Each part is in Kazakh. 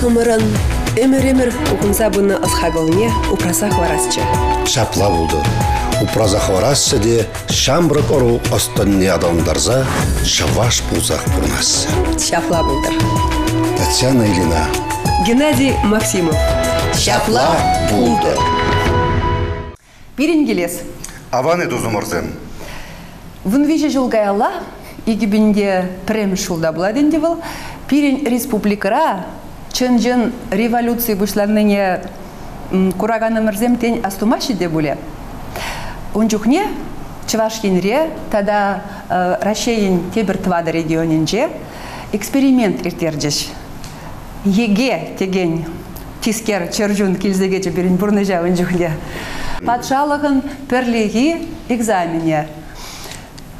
хымырын эмер-эмер укунса бұны ысхагылне упраса хварасчы. Шапла булды. Упраза хварасчы де шамбрык ору останне адамдарза шаваш пулзах бурнассы. Шапла бұлдыр. Татьяна Ильина. Геннадий Максимов. Шапла булды. Бирин келес. Аваны дузумырзым. Вынвеже жылгаяла, егібінде прем шулда бұладен девіл, пирин республикара чын-жын революция бұшланныне кураганы мірзем тен астумаши де бұле. Унчухне Чывашкинре, тада э, Рашейін тебір твады регионинже эксперимент иртерджіш. Еге теген тискер чержун килзегече бірін бұрныжа унчухне. Патшалығын перлеги экзамене.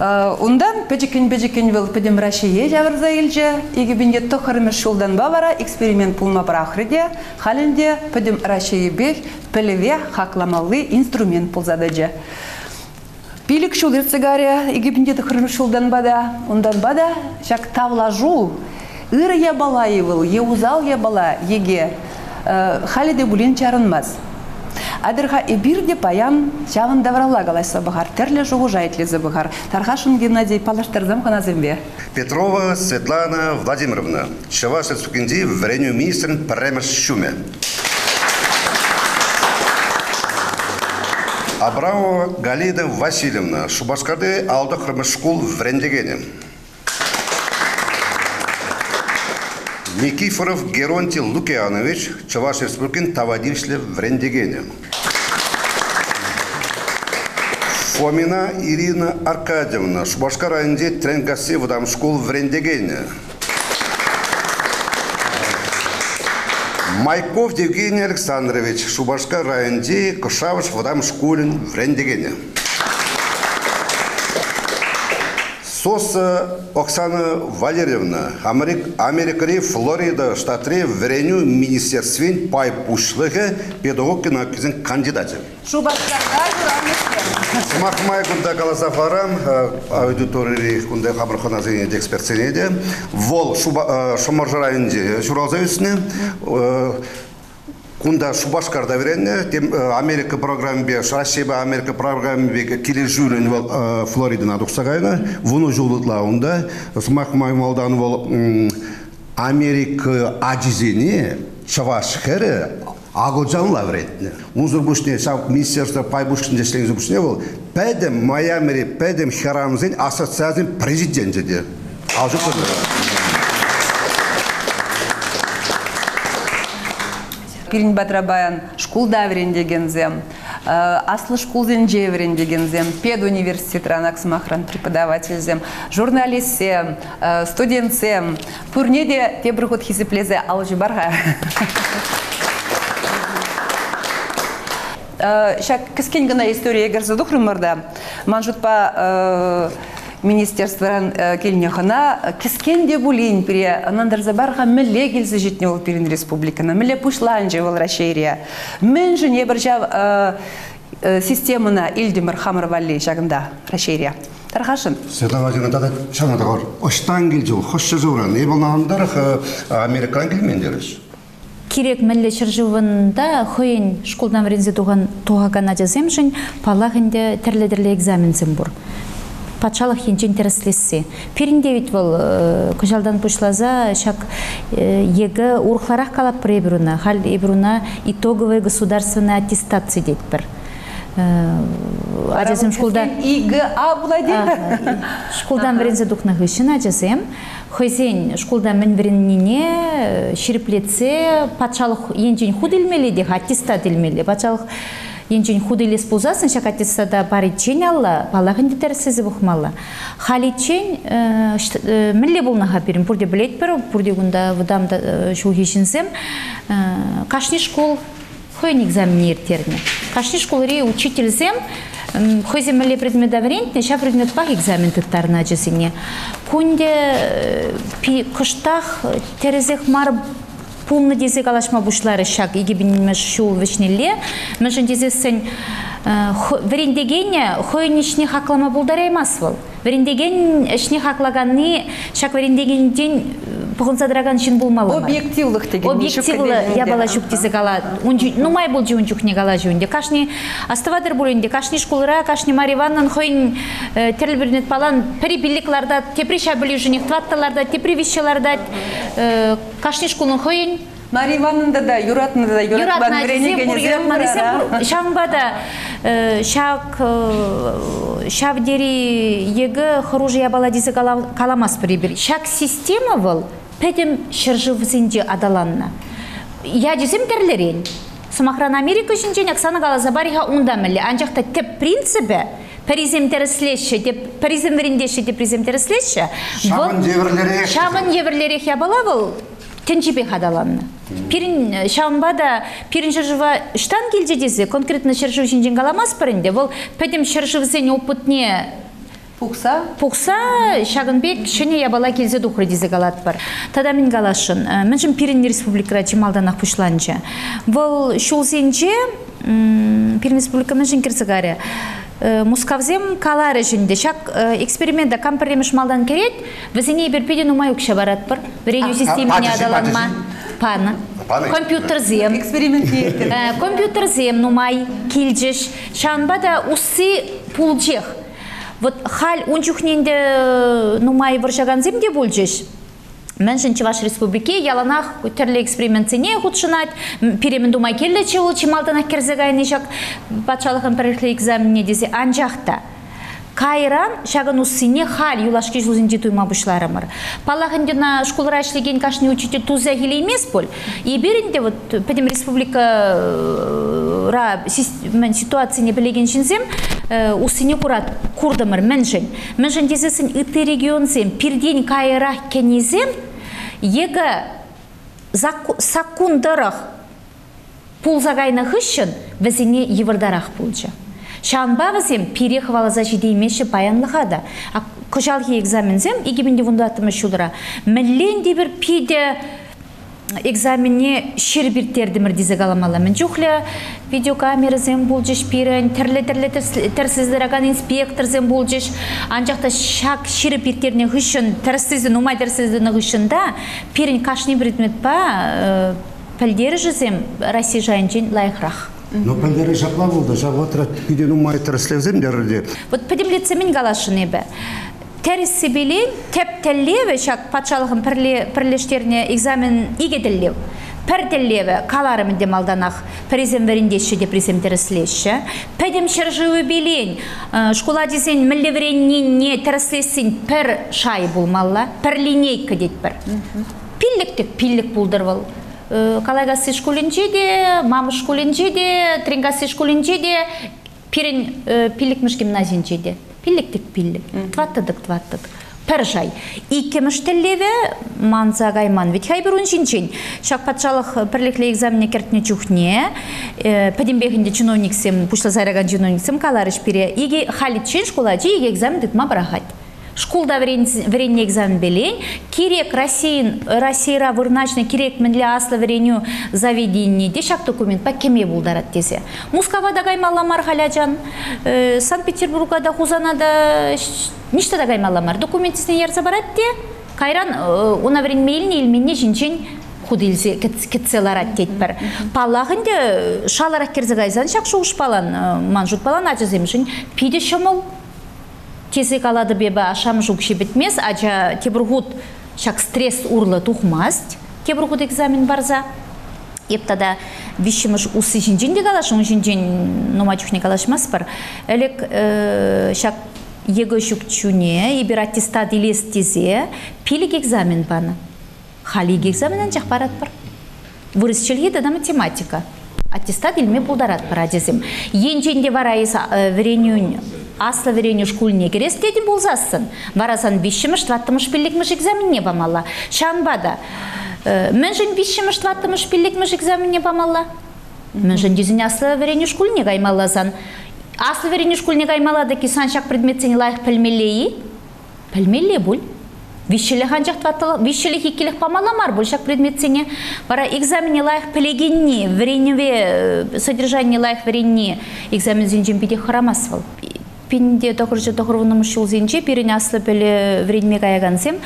Э, Ундан печекин печекин вел педем Рашие жавырза илже, иги бинге тохарымеш шулдан бавара эксперимент пулма прахрыде, халінде педем Рашие бех пелеве хакламалы инструмент пулзадыжы. Пилик шул ирцегаре, иги бинге тохарымеш шулдан бада, ундан бада, шак тавлажу, ыр я бала евыл, еузал я бала, еге, э, халиде булин чарынмаз. Адырға эбирде паян жавын даврала галайса бұғар, терлі жуғы жайтлезі бұғар. Тарғашын Геннадий палаштырзам қана зембе. Петрова Светлана Владимировна. Чаваш Сукинди в Реню министр Премеш Шуме. Абрамова Галида Васильевна. Шубашкарды алды школ в Никифоров Геронтий Лукианович, Чаваш Республикин Тавадившле в Рендегене. Фомина Ирина Аркадьевна, Шубашка районде Тренгасе Вадам школ в Рендегене. Майков Евгений Александрович, Шубашка районде Кошавыш Вадам школин в Рендегене. Соса Оксана Валерьевна, Америк, Америкари Флорида штатре вреню министерствен пай пушлығы педагог кинокизин кандидаты. Шубашкарда жүрамызбе. Смахмай кунда каласа фарам аудитории кунда хабархана зенеде экспертсенеде. Вол шумаржарайынде журалзавесіне Кунда Шубашкарда веренне, тем Америка программбе, Россия Америка программбе келе жүрін вол Флоридана дұқсағайна, вуну жолытлауында, смақ маймалдан вол Америка ажизене, Шавашкары, Агоджанла веретне. Унзур бушне, сам министерство пай бушне деслеңіз бушне вол, пәдім Майамири, пәдім Харамзен ассоциацияның президенті де. Пирин Батрабаян шкулда верен дегензем, аслы шкулден же верен дегензем, пед университет ранакс махран преподавательзем, журналистсем, студентсем, пурнеде те бірғыт хисеплезе алжы барға. Шак кіскен гына история егерзі дұқрымырда, манжутпа министерстворан келнехана кискен де булин пире анандар забарха милле келсе жетне ол пирин республикана милле пушланже ол рашерия мен же не біржа системана илдимир хамырвалли жагында рашерия Тархашын. Светлана Владимировна, да шана да гор. Оштан келжу, хошша журан. Не болнандар Американ келмендериш. Керек мәлле чыржывында хойын школдан врензе туған туғагана жаземжін палагінде терледірле экзамензем бұр патшалық енчен тереслесе. Перінде вит бол күжалдан пушлаза шак егі урхларах калап бір ебруна, хал ебруна итоговый государственный аттестация дейт бір. Ажазым школда... ИГА бұлайды. Школдан бірінзе дұқна ғышын ажазым. Хойзен школда мен бірініне шіріплетсе патшалық енчен худ илмелі де, аттестат илмелі. Патшалық енжен худелес болзасын шакатесада бари чен алла балағын детерсізі бұхмалла хали чен милле болнаха берим пурде білет бір пурде гунда выдамда шул хешінсем кашни школ хойн экзамен ертерне кашни школ ре учительзем Хойзе міле предмет аврентне, ша предмет пах экзамен тыттарына жесіне. Кунде кыштах терезех мар пулны дезек алашма бушлары шак иги бинме шу вешнелле мәжен дезесен верендегене хойнишне хаклама булдар эмас вол. Верендеген ишне хаклаганны шак верендеген ден похонсадраган шин булмалы объективлык деген объективлы я бала шук дизек ала ну май бол жун чук не гала жунде кашни аставадыр булинде кашни школара кашни мариваннан хойн терль бирнет балан пери билликларда тепри шабили жуник тватталарда тепри вещаларда кашни школун хойн Мария Ивановна да, Юратна да, Юратна дезем, Юратна дезем, шамбада шак шавдери егі хружия бала дизе каламас прибір. Шак система был, пәдім шыржывызынде адаланна. Я дезем терлерен. Сумахран Америка жинжен Оксана Галазабариха ундамілі. Анжақта теп принципі, Паризем терслеші деп паризем верендеші деп паризем терслеші. Шабын еврлерек. Шабын еврлерек я бала был тенчипе хадаланна. Пирин шамбада пирин шыржыва штан келже десе конкретно шыржыв жинжен каламас паренде. Вол пәдем шыржывсен опытне Пукса? Пукса шагынбек шыне ябала келзе духры дизе галат бар. Тада мен галашын. Мен жым Пирин республикара чималдан ақпышланчы. Вол шул сенче Пирин республика мен жын кірсігаре. Мускавзем калары жінде шак экспериментда кампаремеш малдан керет, візіне бір педен умай үкші барат бар. Віреню системіне адаланма. Паны. Компьютерзем. Эксперимент ниеттен. Компьютерзем нумай килжеш. Шанбада усы пулчех. Вот хал унчухненде нумай варшаган земде болжеш. Мен Чуваш республике яланах терле экспериментсене худшынат, перемен думай келле чевул чималтанах керзегайны жак патшалыхын піріклі экзаменне десе анжақта. Кайран шаган уссине хал юлашки жузинде туйма бушларымыр. Палахындена школара ишлеген кашни учитель туза хиле емес. И берінде вот педем республика ра мен ситуация не білеген шинсем уссине курат курдымыр меншен. Меншен дезесін ыты регионсем пирден кайра кенезем Егі сакундырық пулзагайны хыщын візіне евырдарақ пулчы. Шанба візем пире хвалаза жидеймеші баянлығада. Кожалғы экзамензем, егебінде вұндатымы шулыра. Мәлен бір пиде экзаменне шер биртердимир дизе галамала мен жухля видеокамера зем булжиш пирен терле терле терсиздираган инспектор зем булжиш анжакта шак шер биртерне хышын терсизди нумай терсиздини хышында пирен кашни предмет па пәлдері жызем Россия жайынчен лайықрақ. Но пәлдері жапла болды, жапла пиден умай терслезем дерде. Вот подемлетсемен галашын ебі терisi билин тептеллеве шак патшалығын пірлештеріне экзамен игеділлев пәрделлеве каларым де малданах призем верендеші де призем терслеші пәдем шыржывы билин школа десен мілі веренне терслесін пір шай булмалла пір. Линейка дейт бір пиллік тек пиллік булдырвал калайгасы школинче де мамы школинче де трингасы школинче де пирен пилликмиш гимназинче де. Пилликтик пиллик тваттыдык тваттык пір жай иккеміш тіллеве манза гайман ведь хай бір уншинчен шак патшалық пірліклі экзамене кертіне чухне пәдембегінде чиновниксем пушла зараган чиновниксем каларыш пире иге школа жи иге экзамен дытма барахать школда вренне экзамен белен керек россиян россияра вырначный керек мінле аслы вреню заведение де шак документ? Па кеме булдарат десе мускавада гаймаламар халяжан санкт петербургада хузанада ништада гаймаламар документисіне ярса барат де кайран уна врен мейлін елменне жинчен худилзе кетселарат дейт бір паллағынде шаларак керзегайзан шак шуғыш балан манжут балан ажыземшін пиде шымыл тезек алады бебі ашам жукши бітмес ача тебірғут шак стресс урлы тухмаст тебірғут экзамен барза. Ептада вишимыш усы жинжин де калаш он жинжин нума чухне калашмас бар. Элек шак его шукчуне ибир аттестат илес тезе пилик экзамен баны халик экзаменен жақ барат бар вырысчылы да математика. Аттестат илме булдарат бар адезим енженде варайыз вренюн аслы вереню шкульне керес дедим болзасын варасан вишимыш тваттымыш пилликмыш экзаменне бамалла. Шанбада мен жын вишимыш тваттымыш пилликмыш экзаменне бамалла. Мен жын дизин аслы вереню шкульне гаймалласан аслы вереню шкульне гаймалады ки саншак предметсене лайық пілмелеи пілмеле бұл вишеле ханжақ тваттыл вишеле хиккелек памаламар бұл шак предметсене. Бара экзамене лайық пілегенне вреневе содержание лайық вренне экзамен зинжен биде харамас пинде тохржы тохрвуным шулзинче пирин аслы беле вредме гаягансем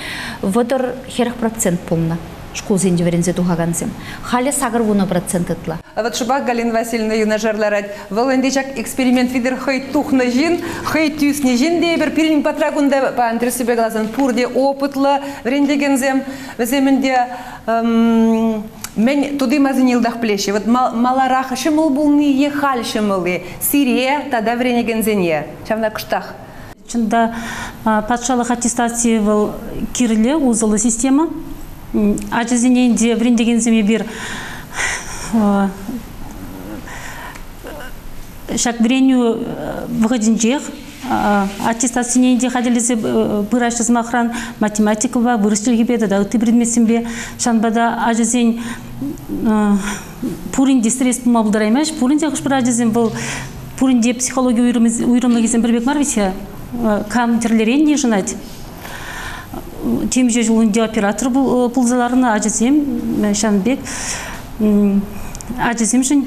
вотор херх процент помна школ зенде верензе тухагансем хали сагыр вуна процент А вот шубак Галина Васильевна юна жарларать. Вол эндечак эксперимент видер хай тухна жин, хай тюсне жин де бер пирин патрагунда па антре себе глазан. Пурде опытлы врендегензем веземенде эм, мен туды мазын йылдах плеше. Вот мал- малараха шымыл булны ехаль шымылы. Сирия тада врендегензене. Чамна кыштах. Чында патшалық аттестация был кирле узылы система. М, Ажызиненде врендеген земе бир шак вреню выходинчех аттестацияненде хаделесе бырашыз махран математика ба бырыштылги беді да ты предметсембе шанбада ажызен пуринде стресс булдыраймаш пуринде кыш бір ажызен бұл пуринде психология уйрымлы кезен бірбек марвися кам терлерен жынать темже жылында оператор пулзаларына ажызем шанбек.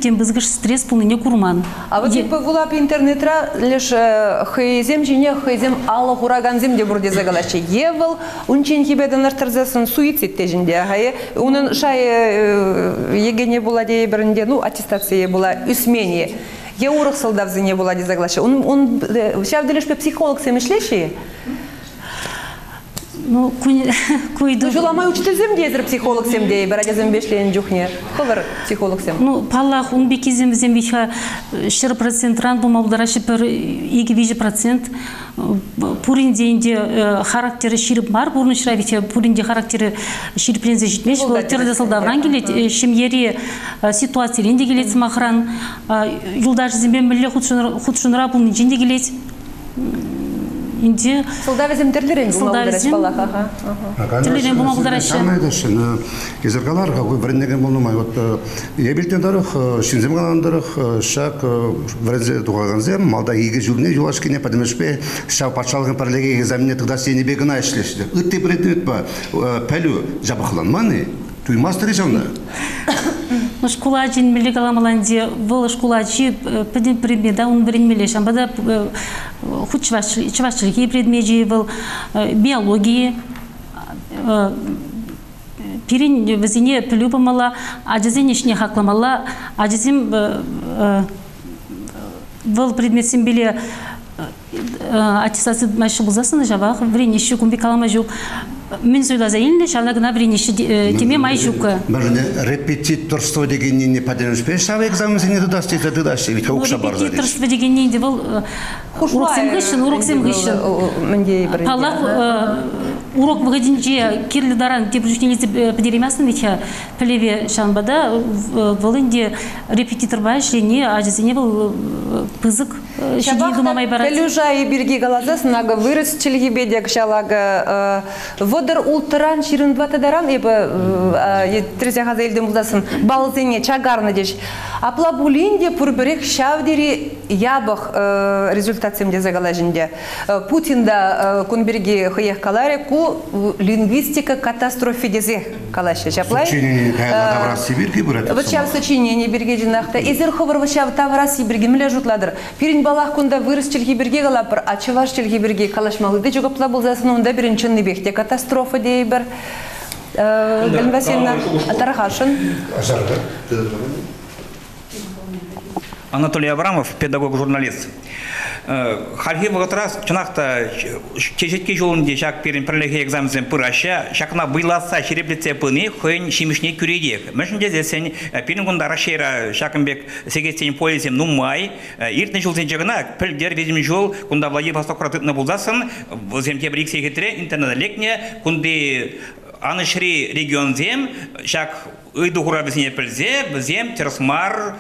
Тем бізгіш стресс пулныне курман. А вот типа вулап интернетра лишь э, хайзем жине хайзем ала хураганзем де бурде загалаче евел унчен хибеден артарзасын суицид тежинде хае унун шай э, егене була де биринде ну аттестация була үсмене я урых солдавзине була де загалаче он он делеш психолог семишлеши ну куйду. Жуламай учителзем дезер психолог сем де бирадезем бешлен жухне кылыр психолог сем ну паллах он бекизем зем биха шыр процент ран бу мабдараши пер иги вижи процент. Пурин дейинде характері ширип бар бурны шыравите пуринде характері шириплензе житмеш Бұл терде терес сылдавран келет шимьери ситуация ленде келет махран юлдаш зембен милле худшунра бул жинде келет инде солдавезем терлерен булмалдыраш Солдавезем. балах ага Телевизия бума булдыраща. Самое дашын кезергалар какой брендеген болмай вот ебилтен дарых шинзем галандарых шак врезе тугаганзем малда иге жүрне юлашкине падемешпе шау патшалыгын парлеге экзамене тогда сени бегына ишлешти ытты предмет ба пәлю жабахланманы туймастыр жамна Ну, школа жин милли каламаланди вол школа жи педин предмета он времеле шамбада худ чвашчылыки предмети вол биологии э, пирин везине пилюпамала ажизин ишне хакламала ажизим э, э, вол предметсин биле аттестация мәші болзасын жабақ врене ищу кумби калама жук мен сөйлаза еліне шала гына врене ищу теме май жука репетиторство деген не падемешпе шау экзамен сені тудасти тудасти ведь оқша бар репетиторство деген не де бұл урок семгішін урок семгішін Мендей бір. палақ урок выгодинче кирлі даран деп жүштенесі подеремясын ведь плеве шанбада волынде репетитор ба шлене ажызене бұл пызык шеги думамай барат. Пелюжа и берги галазасын ага вырыс чилги бедек шалага водор ултыран ширин двата даран ебі трезя хаза елден бұлдасын балзене чагарны деш. Апла булинде пурберек шавдери ябық результатсемде загалажинде. Путинда кунберги хыех каларе ку лингвистика катастрофе дезе калаще. Чаплай? Сочинение таврас сибирки бұрат. Вот сейчас сочинение берге жинақта. Эзер ховар вачав таврас берге миле жутладыр. Пирин балах кунда вырыс челги берге галапыр, а чываш челги берге калашмалы. Де жогапла болзасын онда бірін чынны бехте катастрофа дей бір. Галина Васильевна Тарахашин. Анатолий Абрамов, педагог-журналист. Хархи вағытырас, чынақта чешетке жолында шак перін пірлігі экзамензен пыраша, шақына бұйласа шереплетсе пыны, хойын шимішне күрейдек. Мәшінде зесен, перін күнда рашейра шақынбек сегестен полисем нумай, иртін жыл сен жағына пілдер ведім жол, күнда Владивосток құратытны бұлдасын, земте бір иксе кетіре, интернет лекне, күнде анышри регион зем, шак ыйды хура бізіне пілзе, бізем терсмар,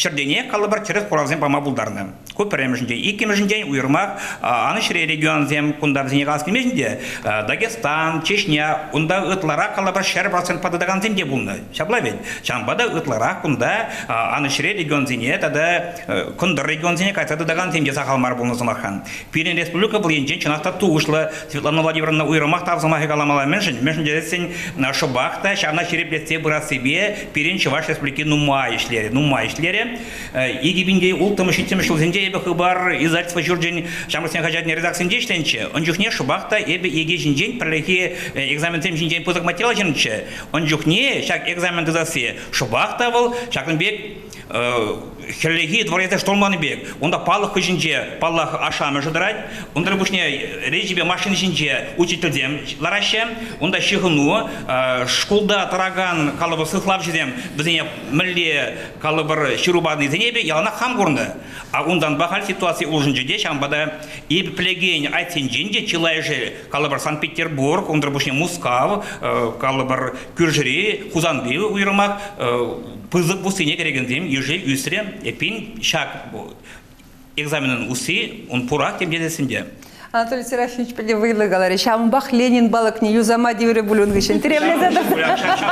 Шердене калыбар через куразем пама булдарны. Көп пәрәмешінде. Икемешінде уйырмақ, аны шыре регион зем кунда бізіне қалсын межінде. Дагестан, Чечня, унда ытлара калыбар шәр процент падыдаған земде булны. Шабла бет. Шамбада ытлара кунда аны шыре регион зене, тада кунда регион зене кайтадыдаған земде сақалмар булны замахан. Пирен республика бұл енжен чынақта туғышлы Светлана Владимировна уйырмақ тавзамахи каламала меншін. Меншінде сен шыбақта, шамна шереп летсе бұра себе, пирен Чуваш республики нума ишлері, нума ишлері. Егибинде ултымы шитемы шылзенде ебі хыбар издательство жүрден шамырсен хажатне редакциясында ішленші он жүхне шубақта ебі еге жинжен пірлехи экзамен тем жинжен пызык материал жинчі он жүхне шак экзамен тызасы шубақта был шакынбек херлеги дворец штурманы бек онда палых кыжинже паллах ашамы жыдырать онда бушне режибе машин жинже учительдем лараще. Онда шихыну школда тараган калыбы сыхлап жидем бізіне мілле калыбыр ширубадный зенебе ялана хам көрінді а ондан бахал ситуация улжынжеде шамбада ебі плеген айтсен жинже чилайжы калыбыр санкт петербург онда бушне мускав калыбыр күржіре хузанбе уйрымак пызык бу сене керегендем еже үсірем епин шак экзаменын уси он пурак тем дедесінде Анатолий Серафимович пілі вайлы галари. Шамбах Ленин балык не юзама девре булун гешен. Тиремле задыр.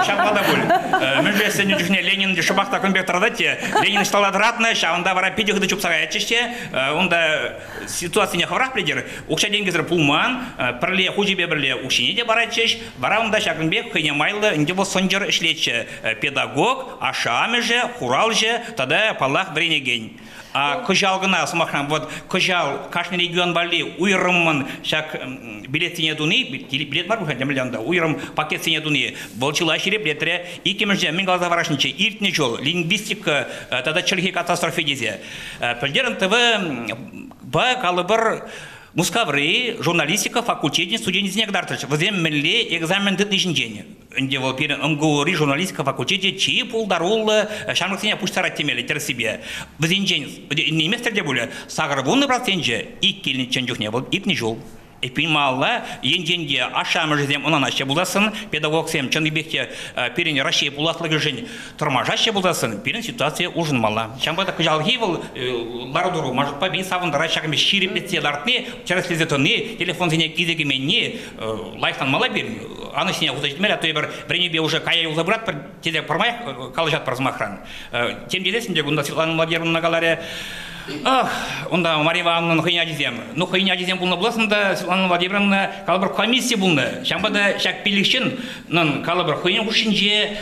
Шамбада буль. Же сен жүхне Ленин де шабахта конбек тарадате. Ленин стала дратна, шамда вара пидюх де чупсага ячиште. Онда ситуация не хаврах пледер. Укша денгезер пулман, пірле хужибе бірле укшине де. Бара онда шакынбек хыне майлы инде бо сонжыр ишлече. Педагог, ашаме же, хурал же, тада палах бренеген. А кыжалгына смахам вот кыжал кашны регион бали уйрымын шак билет сине дуни билет бар бу демлянда уйрым пакет сине дуни болчыла шире билетре икемже мен газа варашниче иртне жол лингвистика тада чылхи катастрофе дезе. Пилдерн тв ба калыбыр Мускавры, журналистика, факультет, студент негдартыч. Вызем милле экзамен дыт нижинжене. Инде вол пирен МГУРИ, журналистика, факультете, чи пулдарул, шамрак сене пуштарат темели, тер себе. Вызенжен, неместерде буле, сагыр вунны процентже, ик келін ченжухне бол, не жол. Эпин малла енденге ашамы жезем онан аще буласын, педагог сем чыныбекте перен Россия булатлыгы жен тұрмажаще буласын, перен ситуация ужын мала. Чамбада кыжалги был лардуру, может по бей савындыра шагами ширип бетсе лартне, через лезетоны, телефон зене кизеги менне, лайфтан мала бер, аны сине худажит мер, а то ебір бренебе уже кая юлы брат, теде пармай калыжат парзмахран. Тем делесінде Светлана Владимировна галаре, Ах, онда Мария Ивановна хыйня дизем. Ну хыйня дизем булны буласын да Светлана Владимировна калбыр комиссия булны. Шамбада шак пиликшин, нан калбыр хыйня кушинже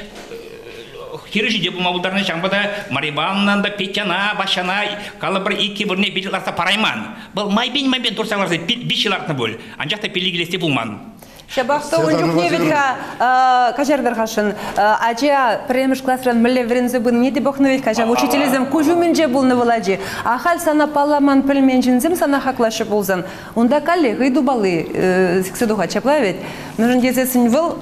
Хирижи деп мабулдарны шамбада Мария Ивановна да Петяна, Башана, калбыр iki бірне биларса парайман. Бұл майбен майбен турсаларсы бишилартны бол. Анжақта пилигилесте булман. Шабахта он жүхневитка кажардар хашын. Ажа премеш классран міле врензі бұн не деп оқнывет кажа учителізім күжуменже бұлны влади. Ахал сана палламан пілмен жінзім сана хаклашы болзан. Онда калли гыйду балы сикседуха чаплавет. Нужен дезесін выл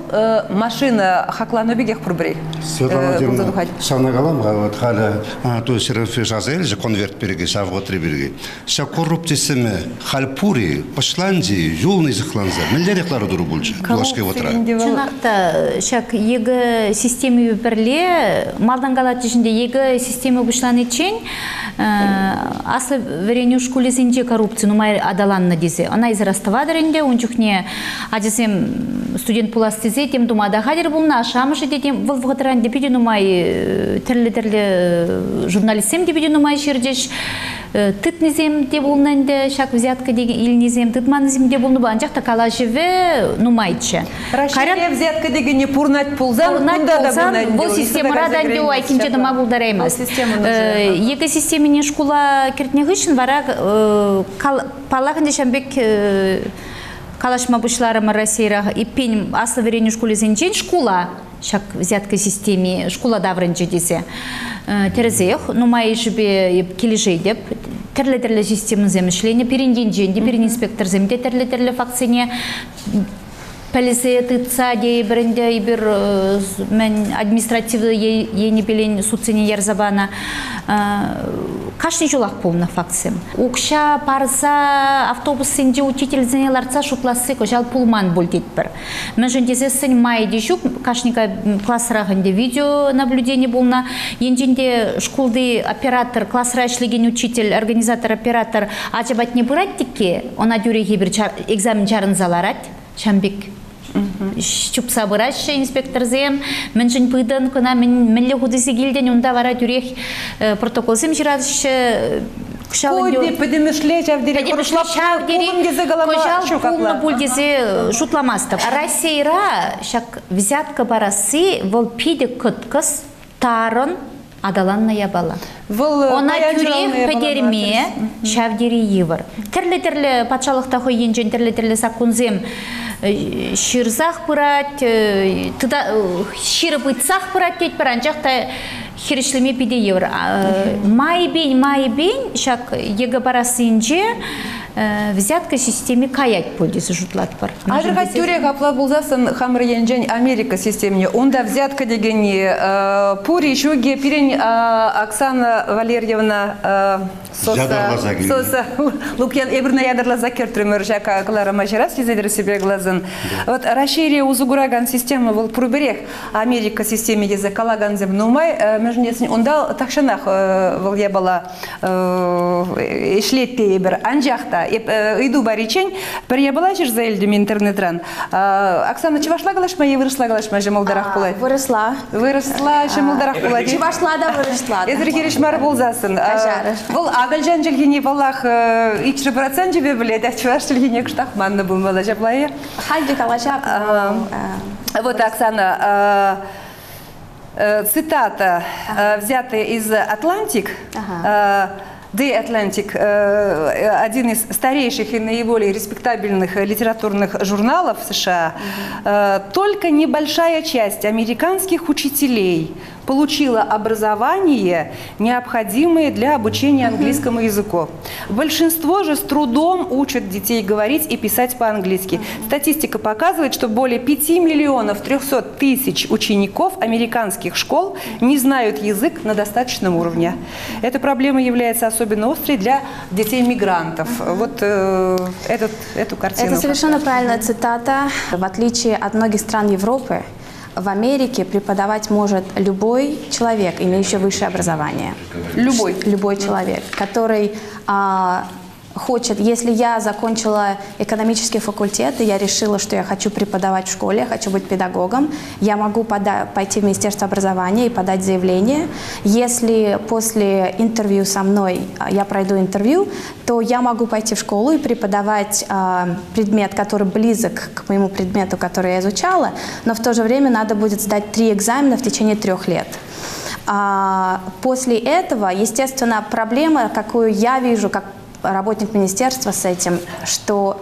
машина хакланы бегех пұрбірей. Светлана сана калам вот халі то серафи жазел же конверт берге шавготри берге. Ша коррупциясыме хальпури, пашланди, юлный зыхланза. Миллер яклары дуру бульчы. Лашке отра. Чынақта шак егі система бірле малдан галат ішінде егі система бұшлан етчен аслы вереню школесінде коррупция нумай адаланна дезе. Она израставадырінде, он жүхне адесем студент пулас тезе, тем дума да хадер булна ашамышы дедем, выл вғытыран депеде нумай тірлі-тірлі журналистсем депеде нумай шердеш тыт низем де булнанды, шак взятка деген ил низем, тытман низем де булны банжақ та кала живе нумайчы. Рашидия взятка деген не пурнать пулзан, да пулзан, бұл система радан деу айкинче дома булдараймыз. Бұл система нужна. Екі системіне школа кертнег үшін вара палағын дешамбек калашма бушларымы Россияға иппен аслы вереню школе зенчен школа шак взятка системе школа даврынчы десе. Терезех, нумай жібе кележей деп, тірлі-тірлі система земішлені, перенден женде, перен инспектор земде тірлі-тірлі факцине полиция тытса дей бірінде ибір мен административы ені білен суцине ярзабана кашни жолақ полна факциям. Укша парса автобус сенде учитель зенеларца шутласы жал пулман бульдет бір. Мен жөндезе сын май дешук кашника классрағынде видео наблюдение болна. Енжінде школды оператор, классра ішлеген учитель, организатор, оператор ачабат не бұрат текке, она дюреге бір экзамен жарын заларат, Чамбек чуп сабыраш инспектор зем. Мен жин пыдан кына мен милле худысы гилден унда вара тюрех протокол сем жираш Коди педемешле жавдире Кожал пулны бульдезе шутламасты. Россияра шак взятка барасы вол пиде кыткыс тарын адаланна ябала Выл Она тюрех педерме шавдери йывыр. Терле патшалықта хой енжен терле сакунзем э, ширзах пырат, э, тыда э, ширы бытсах пырат тет пыранчақ та хиришлеме пиде йывыр. Май бен, май бен, шак ега барасынже взятка системе каять подесі жұтлат бар. Адырға тюре қапла болзасын хамыр енжен Америка системіне. Онда взятка дегенне э, пури шуге пирен э, Оксана Валерьевна э, Жадарласа келген. соса лукьян эбірна ядарласа кертірімір жака Клара Мажарас кезедір себе глазын. Вот расширие узугураган система был пурберех Америка системе езі калаган зем нумай межнесін онда такшанах был я была ишлетте бір анжақта иду баричен бір я была жер заэлдім интернетран Оксана чевашла галашма е выросла галашма жемалдарах булай Выросла. выросла жемалдарах булай Чевашла да выросла. Эзер кереш мар болзасын. Бұл агылжан жылгене балах ичрі процент жебе біледі, чуваш жылгене күштақ манны бұл бала жаблайы. Хальди калашак. Вот, Оксана, э, э, цитата, э, взятая из «Атлантик». Ага. Э, The Atlantic, э, один из старейших и наиболее респектабельных э, литературных журналов США, э, только небольшая часть американских учителей получила образование, необходимое для обучения английскому языку. Большинство же с трудом учат детей говорить и писать по-английски. Статистика показывает, что более 5 миллионов 300 тысяч учеников американских школ не знают язык на достаточном уровне. Эта проблема является особенно острой для детей-мигрантов. Вот э, этот, эту картину. Это совершенно правильная цитата. В отличие от многих стран Европы, в Америке преподавать может любой человек, имеющий высшее образование. Любой. Любой человек, который а, хочет, если я закончила экономический факультет, и я решила, что я хочу преподавать в школе, хочу быть педагогом, я могу пойти в Министерство образования и подать заявление. Если после интервью со мной а, я пройду интервью, то я могу пойти в школу и преподавать а, предмет, который близок к моему предмету, который я изучала, но в то же время надо будет сдать три экзамена в течение трех лет. А, после этого, естественно, проблема, какую я вижу как работник министерства с этим, что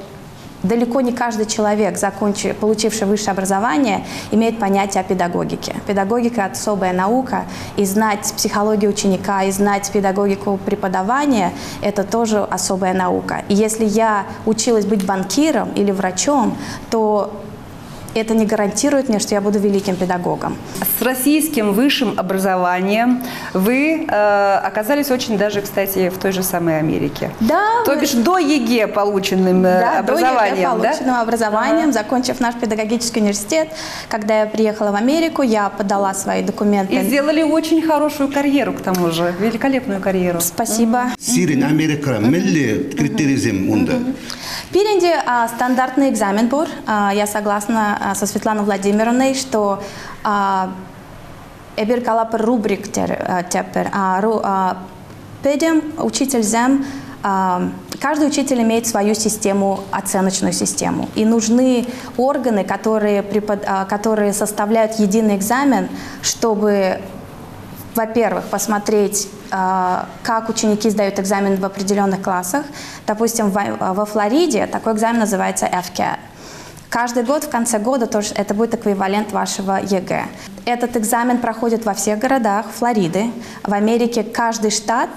далеко не каждый человек, закончи- получивший высшее образование, имеет понятие о педагогике. Педагогика – особая наука, и знать психологию ученика, и знать педагогику преподавания – это тоже особая наука. И если я училась быть банкиром или врачом, то это не гарантирует мне, что я буду великим педагогом. С российским высшим образованием вы э, оказались очень даже, кстати, в той же самой Америке. Да, То бишь до ЕГЭ полученным э, Да, до ЕГЭ образованием, да? полученным образованием, закончив наш педагогический университет. Когда я приехала в Америку, я подала свои документы. И сделали очень хорошую карьеру, к тому же, великолепную карьеру. Спасибо. Сирин Америка мелли критеризм унда. Впереди а, стандартный экзамен бур. А, я согласна со Светланой Владимировной, что а, эбир калапыр рубрик а, тепер. А, ру- а, Педем, учитель зем, а, каждый учитель имеет свою систему, оценочную систему. И нужны органы, которые, препод- а, которые составляют единый экзамен, чтобы во-первых, посмотреть, а, как ученики сдают экзамен в определенных классах. Допустим, во Флориде такой экзамен называется FCAT. Каждый год, в конце года, тоже это будет эквивалент вашего ЕГЭ. Этот экзамен проходит во всех городах Флориды. В Америке каждый штат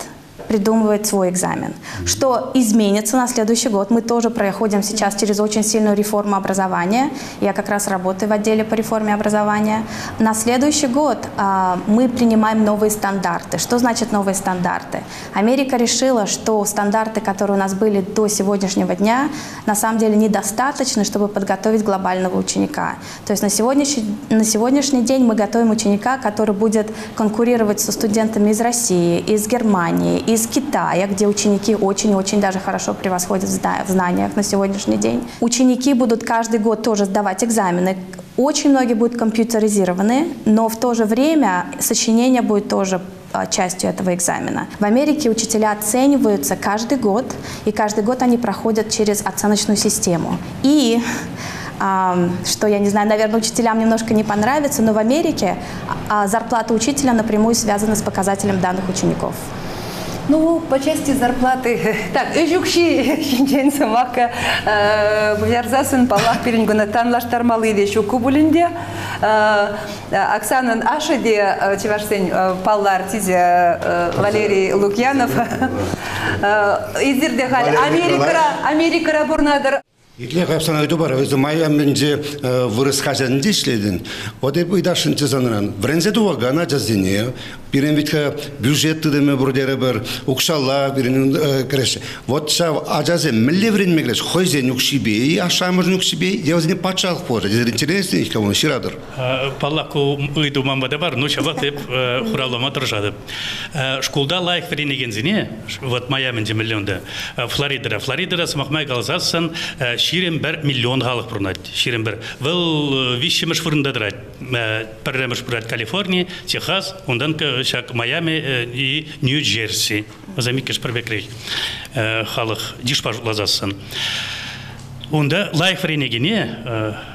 придумывает свой экзамен. Что изменится на следующий год. Мы тоже проходим сейчас через очень сильную реформу образования. Я как раз работаю в отделе по реформе образования. На следующий год а, мы принимаем новые стандарты. Что значит новые стандарты? Америка решила, что стандарты, которые у нас были до сегодняшнего дня, на самом деле недостаточны, чтобы подготовить глобального ученика. То есть на сегодняшний, на сегодняшний день мы готовим ученика, который будет конкурировать со студентами из России, из Германии, из Китая, где ученики очень-очень даже хорошо превосходят в зна- в знаниях на сегодняшний день. Ученики будут каждый год тоже сдавать экзамены. Очень многие будут компьютеризированы, но в то же время сочинение будет тоже а, частью этого экзамена. В Америке учителя оцениваются каждый год, и каждый год они проходят через оценочную систему. И ам, что, я не знаю, наверное, учителям немножко не понравится, но в Америке а, зарплата учителя напрямую связана с показателем данных учеников. Ну, по части зарплаты. Так, үжүкши шинчен самака буярзасын палах перенгуна танлаштармалы иде шу кубулинде. Оксанан ашыде чевашсен паллар тизе э, Валерий Лукьянов. Изирде хал Америкара, Америкара бурнадыр. Итле капсан айту бар, өзі майаминже вырыс хажанде ишледин. Оде ыйдашын чызаныран. Врензе дуа гана жаздене. Бирен витка бюджетты деме бурдері бір укшалла бирен креш. Вот шав ажазе милле врен мегреш. Хойзе нукшибей, ашамыр нукшибей. Девазіне патшалық. Дезер интересный, их кого ширадыр. Паллаку ыйду мамбада бар, ну чава деп хуралама тұржады. Школда лайк веренегензіне, вот Майаминде миллионда, Флоридада. Флоридада смахмай қалзасын, ширен бір миллион халық бұрнат. Ширен бір. Выл вишеміш фырында дырат. Пірреміш бұрат Калифорния, Техас, ондан шак Майами и Нью-Джерси. Замикеш пірбекрей халық дишпаш лазасын. Онда лайф ренегене,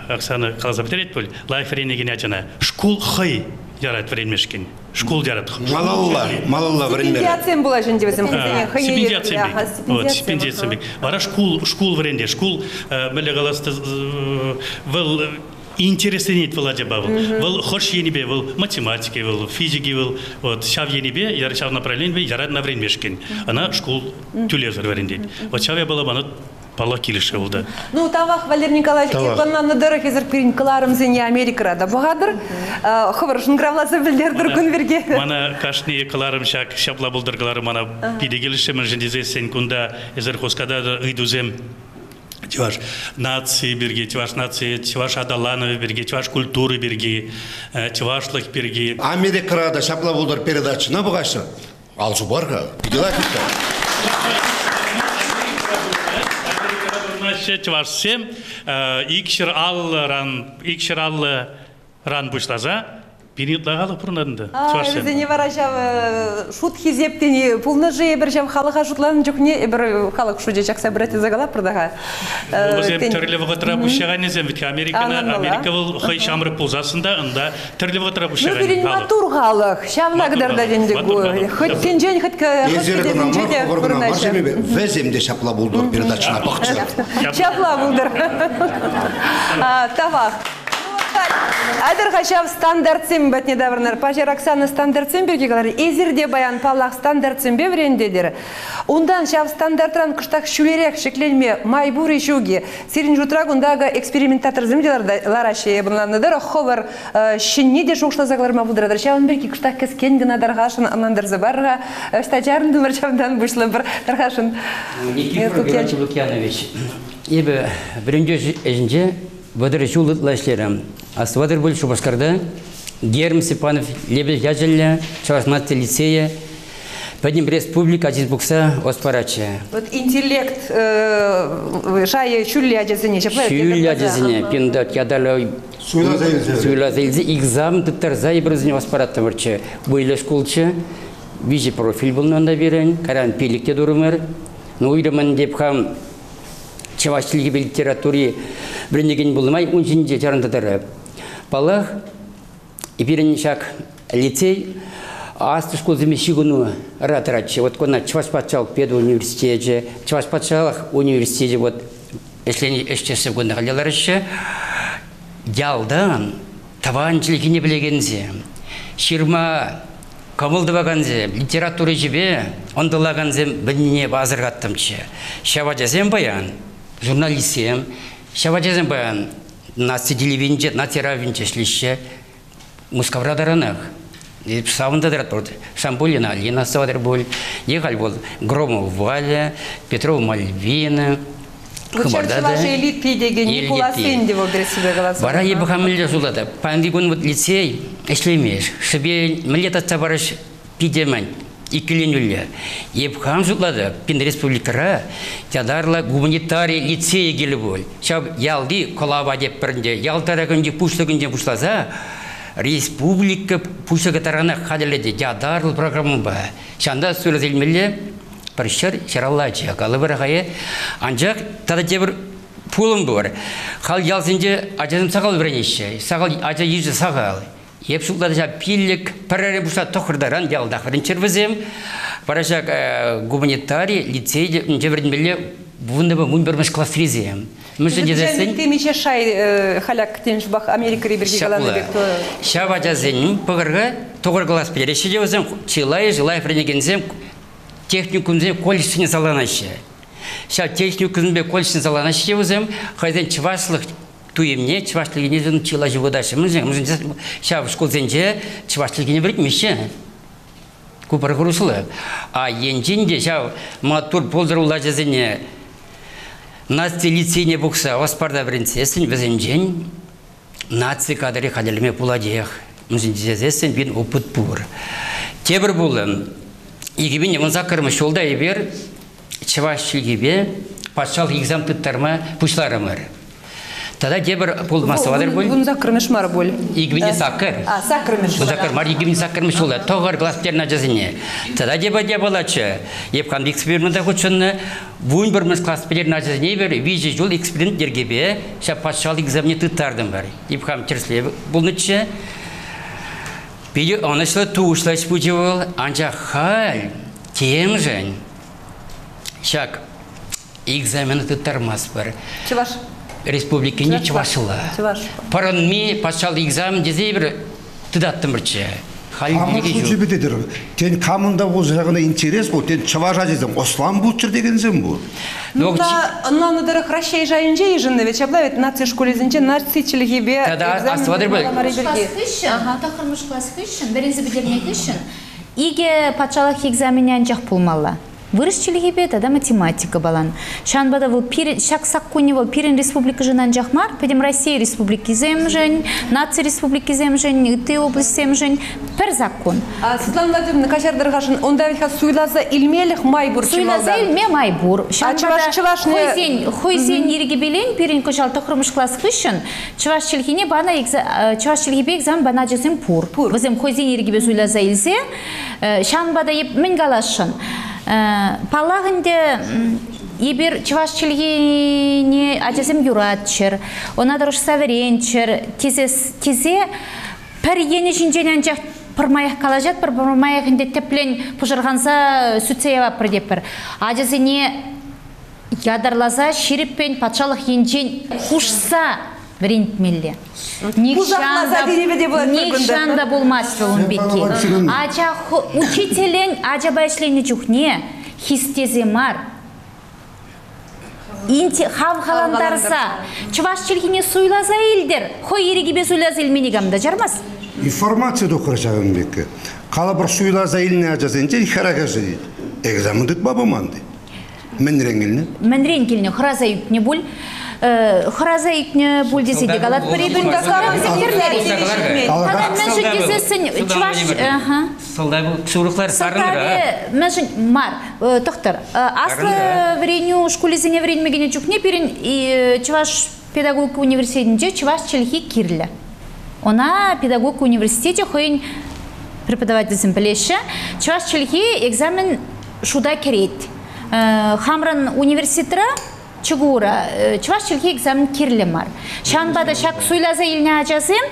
Оксана қалаза бітерет бұл, лайф ренегене ачана, школ хай жарат вренмешкен. Школ жарат. Малалла, малалла вренмер. Стипендиациям была жен девазым. Стипендиация бек. Вот, стипендиация бек. Бара школ, школ вренде, школ мөлі қаласты выл интересенет выл ажа бавыл. Выл хош енебе, выл математики, выл физики, выл вот шав енебе, яр шав направление бе, ярат на вренмешкен. Ана школ тюлезер вренде. Вот шав я была бана пала килеше болды. Ну, тавах, Валерий Николаевич, Тавах. ебанна надыры кезір пирин кыларым зене Америкада бағадыр. Хыбырышын гравласа білдердір күн берге. Мана кашни кыларым шак шапла булдыргылары мана пиде келишем жендезе сен кунда эзер хоскада да ыйдузем Чуваш нации берге, чуваш нации, чуваш адалановы берге, чуваш культуры берге, э, чувашлык берге. Америкада шапла передачына бұғашы. Алжу барға. Видела кетті. Наша чуваш сем, э, икшер аллы ран, икшер аллы ран бушлаза, пинит лагалы пурнадында. Чуваш сем. Зене вара жав шут хизептени пулны же бір жав халыға шутланын жоқ не бір халық шуде жақса бірәті загала пырдаға. Бұл зем түрлі вғытыра бұшаған езем, бітке Американы, Анан бала. Америка бұл хай шамры пулзасында, ында матур халық, шавнагдар да денде Матур гой. халық. Хоть тенжен, хоть жемебе. Веземде шапла болдар передачына бақчы. Чапла булдыр. А, Тавах. Адыр хашав стандартсем бәтне давырнар. Пажар Оксана стандартсем берге қалар. Эзерде баян паллах стандартсем беврендедер. Ондан шав стандартран кыштак шүлерек шекленме майбури шуги. Сирин жутрак ондага экспериментатор земделар лараше бұнланыдыр. Ховар шинне де шоқшла загларма бұлдырадыр. Шавын берге кыштак кескен гына дарғашын анандыр забарға. Стажарын думар шавдан бұшлы бір дарғашын. Никифор Геннадий Лукьянович, ебі лашлерім. Ас вадыр бұл Шубашкарда, Герм Степанов, Лебель Яжелля, Чавасматты лицея, Падим Республика, Азиз Букса, Оспарача. Вот интеллект э, шайы шүлле ажазыне шапла. Шүйл ядезіне, пиндат ядалы. Суйла зайылзы, экзамен тұттар зай бірізіне Оспараттым варчы. Бұйлы школчы, виже профиль бұл нонда берен, каран пелікте дұрымыр. Ну, үйрімін деп хам чавашчылығы бел литературе бірінеген болмай, уншінде жарындадыры. Балах, ипирен шак лицей, асты школ замещигуну ратырачы. Вот кона Чаваш патшалық педу университете, Чаваш патшалық университете, вот, если эшчесі гонда қалялар іші, ялдан таванчылығыне білегензе, ширма Камылды баганзе, литература жібе, ондылаганзе біліне базырғаттымчы. Шава жазем баян, журналистем, шава жазем баян, на телевинже, на теравинже шлище, мускаврадаранах. И сауында дырат болды. Шамбулина Алина савадыр бол, ехал бол Громов Валя, Петров Мальвина, Хымарда да. элит пейдеген Никола Сен деп олдыр себе қаласы. Бара ебі хамылы жулады. Пандигун вот лицей эшлемеш. Шыбе милет атса барыш пидеман. Икіленулі. Еб хам жулады. Пин республикара тядарла гуманитарий лицей келі бол. Шаб ялды колаба деп бірінде. Ялтарагынде пушлығынде пушлаза. Республика пушлығы тарана қадыледі. Тядарлы программа ба. Шанда сөйлезілмелі Парышар шараллачы. Калы бір ғайы. Анжақ тада тебір пулым бар. Хал ялсынже ажазым сағал біренеші. Сағал ажа сағал. Еп шулда жа пиллик параре буша тохырдаран ялдақ бірін червізем. Парашак гуманитарий лицей бұнды ба мұн бірміш класс фризем. Мүші дезесін. Ты мече шай э, халяк теншбах Америка риберги галаны бек то. Шаба жазын пығырға тоғыр класс береші жеузем чилай жылай френегензем техникумзем колледжіне саланашы. Ша техникумзем колледжіне саланашы жеузем хайзен чывашлық туемне чывашлық ене жын чила живодашы. Мүзен мүзен ша в школ зенже чывашлық ене бірік меше. Купар құрысылы. А енжінде ша матур полдырула жазыне наци лицейне букса васпарда бірінсесін бізімжен наци кадри халилме пуладех. Мүзін жезесін бин опыт бур. Тебір болым. Егебен емін закырмы шолда ебер чываш шілгебе патшалық экзам тұттарма пушларымыр. Тада дебір пул масавадыр бұл. Бун закрымыш мар боль. Егебенде сакыр. А, сакрымыш. Bu zakar mar yigim sakar mı şola toğar glasperna jazine. Tada deba deba laçı. Yep kan eksperimenta koçunna buun bir mes glasperna jazine ver viji jol eksperiment dergebe şa paşal egzamne tutardım var. Yep kam tersle bulnıçı. Biri anlaşıla tuğuşlaş bucuvul ancak hal temjen. Şak egzameni tutarmaz var. Чуваш. Республика не чувашыла. Чуваш. Паран ми пашал экзамен дезе бір тыдаттым бірче. Жібедедір. Тен камында бұл жағына интерес бұл. Тен чыважа дезім. Ослан бұл чыр деген зем бұл. Ну, да, анланы дыры хращай жайынже ежінді вече блавет нация школезінче нация чилгебе. Тогда аствадыр был. тахырмыш класс хышын, берензі бідерне хышын. Иге патшалық экзаменен жақ пулмалла. Вырысчылығы бет, ада математика балан. Шанбада бұл пирен, шак саккуни бұл пирен республика жынан жақмар, педем Россия республики земжен, нация республики земжен, ты область земжен, пер закон. А Светлана Владимировна качардырғашын, онда ведь ха суйлаза илмелих майбур Суйлаза чималдан. илме майбур. чуваш- чуваш не- Хойзен, хойзен ерге белен, пирен кошал тахырмыш класс хышын, чуваш чилхине бана э, чуваш чилхибе экзамен бана жесем пур. Пур. Візем хойзен ерге бе суйлаза э, шанбада еп мен галашын. Э, Палағынде м, ебір чуваш чилхине ажесем юратчыр, она дұрыш саверенчыр, тезе, пір ені жинженен жақ пырмаяқ калажат бір пырмаяқ инде теплен пұжырғанса сүтсея бапыр деп бір. Ажесіне ядарлаза шеріппен патшалық енжен хушса бір күнді. Никшанда болмас беке. түсінемін. Ача учителен ача байшлені жүхне хистеземар. Инти хав халандарса, чуваш челхине суйлаза илдер, хой ерегебе суйлаза илменигамда жармас. Информация докыр жағын бекі. Қала бір суйлаза иліне ажазынче харага жайды. Экзамен дыт бабы манды. Мен реңіліне. Мәнрен келіне храза юкне бұл. Храза юкне бұл десе де галат біребін Тадан мәжін десесін чуваш... Ага. Сылдай бұл ксурықлар сарындыр. Сыртары мәжін мар. Э, Тоқтар, э, аслы вреню школезіне вренмегене жүкне перін э, чуваш педагог университетінде чуваш челхи кирлі. Она педагог университете хойын преподавательсін білеші. Чуваш челхи экзамен шуда керет. Э, Хамран университетра чугура чуваш челхи экзамен кирлі мар. Шанбада шак суйлаза иліне ажазым,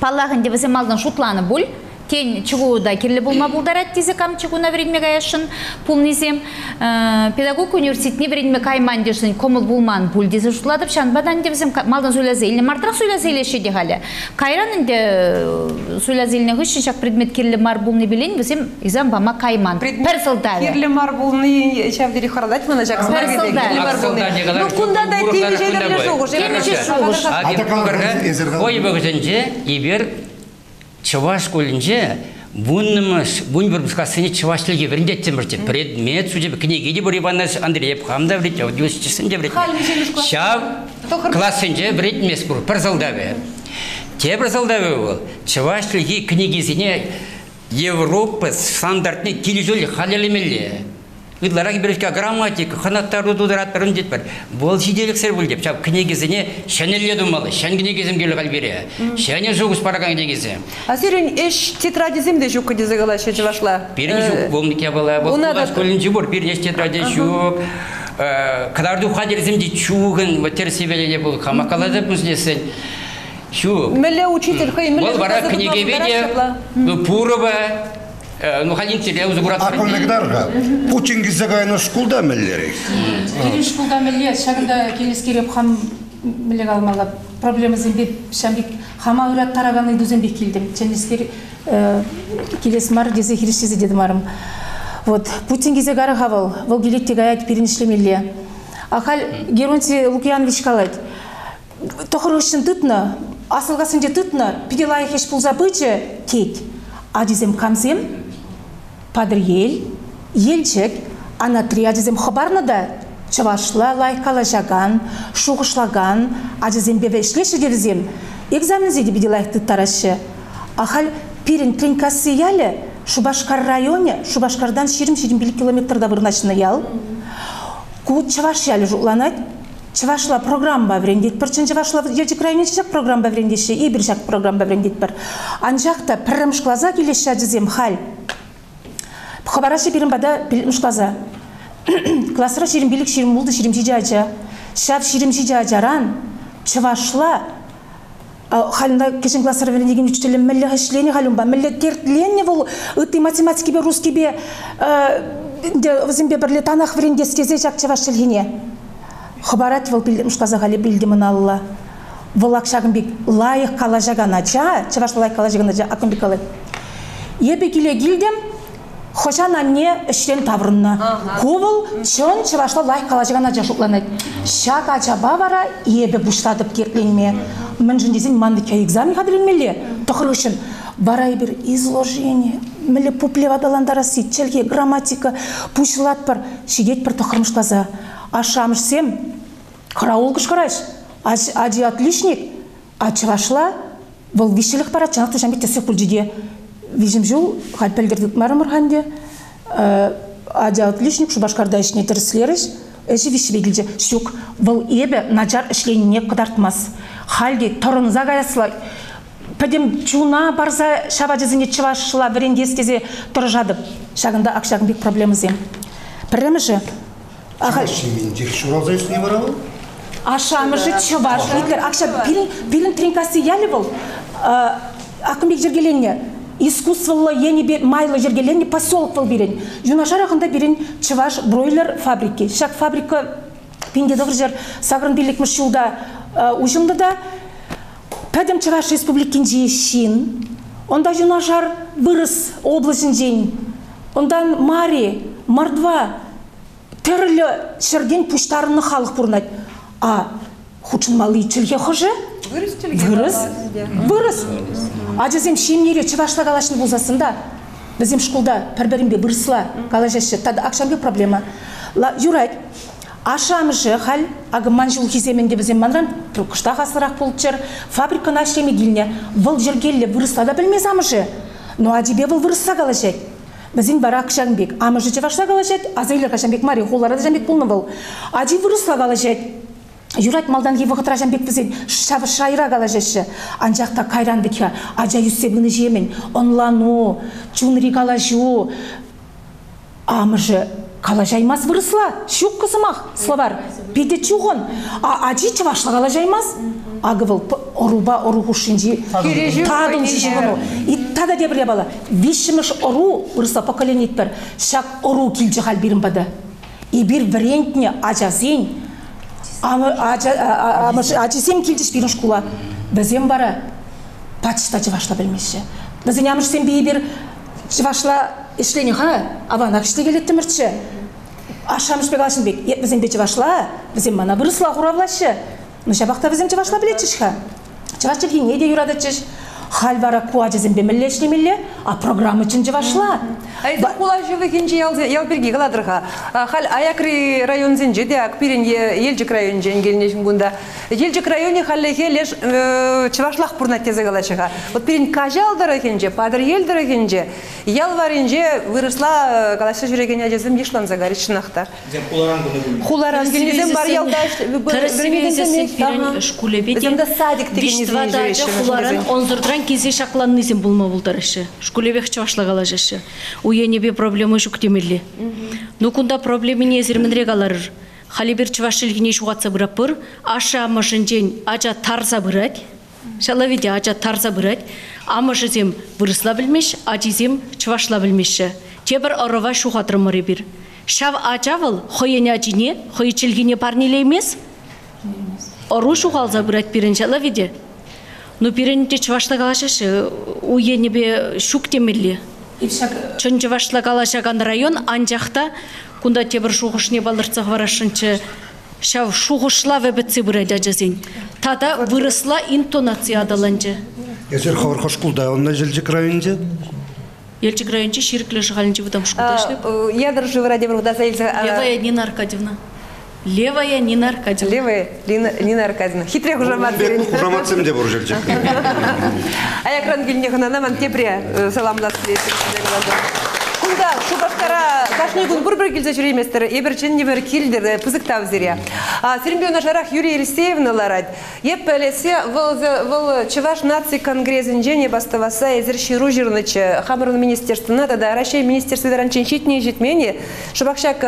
Паллахын деп өзім алдын шутланы бұл. Тен чыгуу да кирлі болма бұлдарат тезі кам чыгуна вредме гаяшын пулнизем. Э, Педагог университетіне вредме кайман дешін комыл булман бұл дезі шутладып шанбадан деп өзім малдан сөйләзе илі мартырақ сөйләзе илеші де халі. Кайран инде сөйләзе иліне хүшін шак предмет кирлі мар бұлны білен өзім изам бама кайман. Пер сылдавы. Кирлі мар болны чавдері харадать мана жақсы. Пір сылдавы. Ну кунда да теми жайларда жоқ уже. Темеше шоғыш. Ой бөгізінже, ебер чаваш көлінже, Буннымыш, бун бір бізқасыны чаваш тілге біріндеттен бірде. Предмет, судя книги де бір Иванаш Андреев хамда бірде, аудиосчысын де? Шав Тохыр- классынже бір. Те бір ол. Чаваш тілге книгизіне Европа стандартны. Ыдларак берешке грамматика, ханаттарды дудырат бірін дет бір. Бол сиделіксер бұл деп. Чап книгизіне шәнеле думалы, шән книгизім келі қалбере. Шәне жұғыз параган книгизім. А сирен эш тетрадизем де жоқ кедезе гала ще жывашла. Бірін жұқ болмыке бала, бұл Э, Она құлас да- көлін жұбыр, бірін еш тетраде жұқ. кадарду хадерзим ди чугын себелеле бул хамакалады муздесен шу Меле учитель хай бара пурова, ну халин теле узгурат. Акылныгдарға Путин гизагайны шкулда меллерек. Ирин шкулда милле шагында келескереп хам милле калмала проблема зимби шамбик хама урат тараганы дүзенбек килдим. Ченескер келес мар дезе хиришизе дедим арым. Вот Путин гизе гары хавал, вол гилетте гаят пириншлемелле. Ахал Геронтий Лукьянович калайт. Тохорышын тытна, асылгасынде тытна, пиделай хеш пулза бычы кет. Адизем камзем, падыр ел, елчек, ана три адизем хабарна да, чавашла лайкала жаган, шуғышлаган, адизем беве ишлеші дерзем, экзамен зеди пиделай тыттарашы. Ахал пирин тренкасы яле, Шубашкар районе, Шубашкардан 20-25 километрда вырначны ял. Ку чаваш яле жукланать, Чавашла программа врендит пір, чын чавашла ежі крайне чак программа врендеші, и бір жак программа врендит пір. Анжақта пірім шклаза келеші ажызем хал. Хабарашы бірім бада білім шклаза. Классыра шерім білік шерім булды шерім жиджа ажа. Шап шерім жиджа ажаран, чавашла халында кешен классыра врендеген учителем мәлі хашлене халумба, мәлі тертлене бұл ыты математики бе, русский бе, танах врендес тезе жак чаваш шелгене. Хабарат вол билдим шказагали билдимин алла. Вол акшагын бик лайык калажаган ача, чаваш лайык калажаган ача, акын бик калай. Ебе киле хошан анне іштен таврынна. Хубыл чон чавашла лайык калажаган ача шукланат. Шак ача бавара ебе кертленме. Мен жындезин мандыка экзамен хадырылмеле. Тохрышын. Барай бір изложение, мілі пуплевадаландара ситчелге, грамматика, пушылат бір, шигет бір тохрымшказа. Ашамыш сем, караул кышкараш, ади отличник, а чавашла, вол вишелік пара, чанақ тушан бетте сөк бүлжиде. Вижим жул, хальпелдердік марымыр ханде, ади отличник, шубашкарда ішіне тіріслеріш, Эші виші бегілже, шук, вол ебе наджар ішленіне қыдартмас. Халде тұрын загаясылай, Пәдем чуна барса шаба жезіне чывашла верендес тезе тұржадып. Шағында ақшағын бек проблема зем. Пірімі же? Шимен жек шуралзайс не баралы? Ашамы же чываш. Итлер ақша билін тренкасы ялі бұл. Ақымбек жергеленне. Искусстволы бер майлы жергеленне поселок бұл берен. Юнашар ақында берен чываш бройлер фабрики. Шак фабрика пенде дұғыр жер сағырын билікміш жылда ұжымды да Пәдім Чаваш республикин шин, онда Юнашар Бырыс обласын жейін, ондан Мари, Мардва, түрлі шерген пуштарыны халық бұрнайды. А хучын малы чілге хожы? Вырыс. Вырыс. А жезем шемнере Чавашла калашын болзасында, бізем школда пәрбәрімбе бұрысла калажашы, тады ақшамбе проблема. Юрайт, Ашамыжы хал агыман жыл хиземенде бізен манран тұрқышта қасырақ болчыр, фабрика нашлеме гилне, выл жергелле вырысла да білмез амыжы. Но адибе выл вырысса қалажет. Бізен бара ақшаңбек, амыжы жевашса қалажет, азайлар қашамбек мари, холара да жамбек болны выл. Ади вырысла қалажет. Юрат малдан ге вақытра жамбек бізен шабы шайра қалажетші. Анжақта кайрандыка, ажа юссебіні жемен, онлану, чунри қалажу, амыжы калажаймас вырысла, шук кысымақ словар, педе чуғын, а аджи чывашла калажаймас, агывыл оруба ору шинжи тадын жишігіну. И тада дебіре бала, вишіміш ору вырысла поколение етпер, шак ору килжі хал бірін бада. И бір варентне ажазен, ажасем килжіш бірін шкула, бізен бара, пачта чывашла білмеші. Бізен ямыш сен бейбір чывашла işleni ha avana kişte gelettim mürtçe. Aşamış bek alışın bek. Yet bizim beci başla. Bizim mana bir ıslah uravlaşı. Nuşa bakta bizim çıvaşla biletçiş ha. Kuacı bizim bemille işlemille. A program için çıvaşla. Айда кулажывы кенже ял берге каладырга. Хал аякри район зенже де акпирин елжик район жен келнешим гунда. Елжик районе халле хелеш чывашлах пурна тезе. Вот пирин кажалдыры кенже, падыр елдыры кенже. Ял варинже вырысла калашы жүреген ажезим ешлан загарит шынақта. Хуларан келнезем бар ялда Шкулебеде садик деген хуларан онзырдран кезе шакланнызем булма булдарышы. Шкулебек чавашла галажышы. уенебе проблема жүктемелі. Ну кунда проблема не зерменрек алар. халибер чувашилгини шугатса быраппыр аша машинжен ажа тарза бырать шалавиде ажа тарза бырать амашызем вырысла білмеш ажизем чувашла білмеші тебір орова шуғатырмыры бір шав ажавыл хойене ажине хойчилгине парниле емес ору шуғалза бырать бірін шалавиде ну бірінде чувашла калашашы уенебе шук темелли чын чувашла калашаган район анжақта кунда тебір шуғышне балырцақ варашынчы шав шуғышла вебетсе бырать ажазен тада вырысла интонация адаланчы Эсер хавар хошкулда онна жылжык районде. Елчик районче ширкле шгалинче выдам школда эшлеп. Я даже в Раде Вругда Левая Нина Аркадьевна. Левая Нина Аркадьевна. Левая Нина Аркадьевна. Хитрый хужамат берен. Хужаматсем де бур жылжык. А я кран гильне хананаман тепре саламдас Кунда шубашкара кашни гун бур бир килзе жүреместер, эберчен не бир килдер пызык тавзире. А Серембе на жарах Юрия Елисеевна ларать. Еп пелесе выл чеваш наци конгрезен жене баставаса эзер ширу жирнычы хамырын министерствына да Россия министерстве ранчен читне житмени шубакшак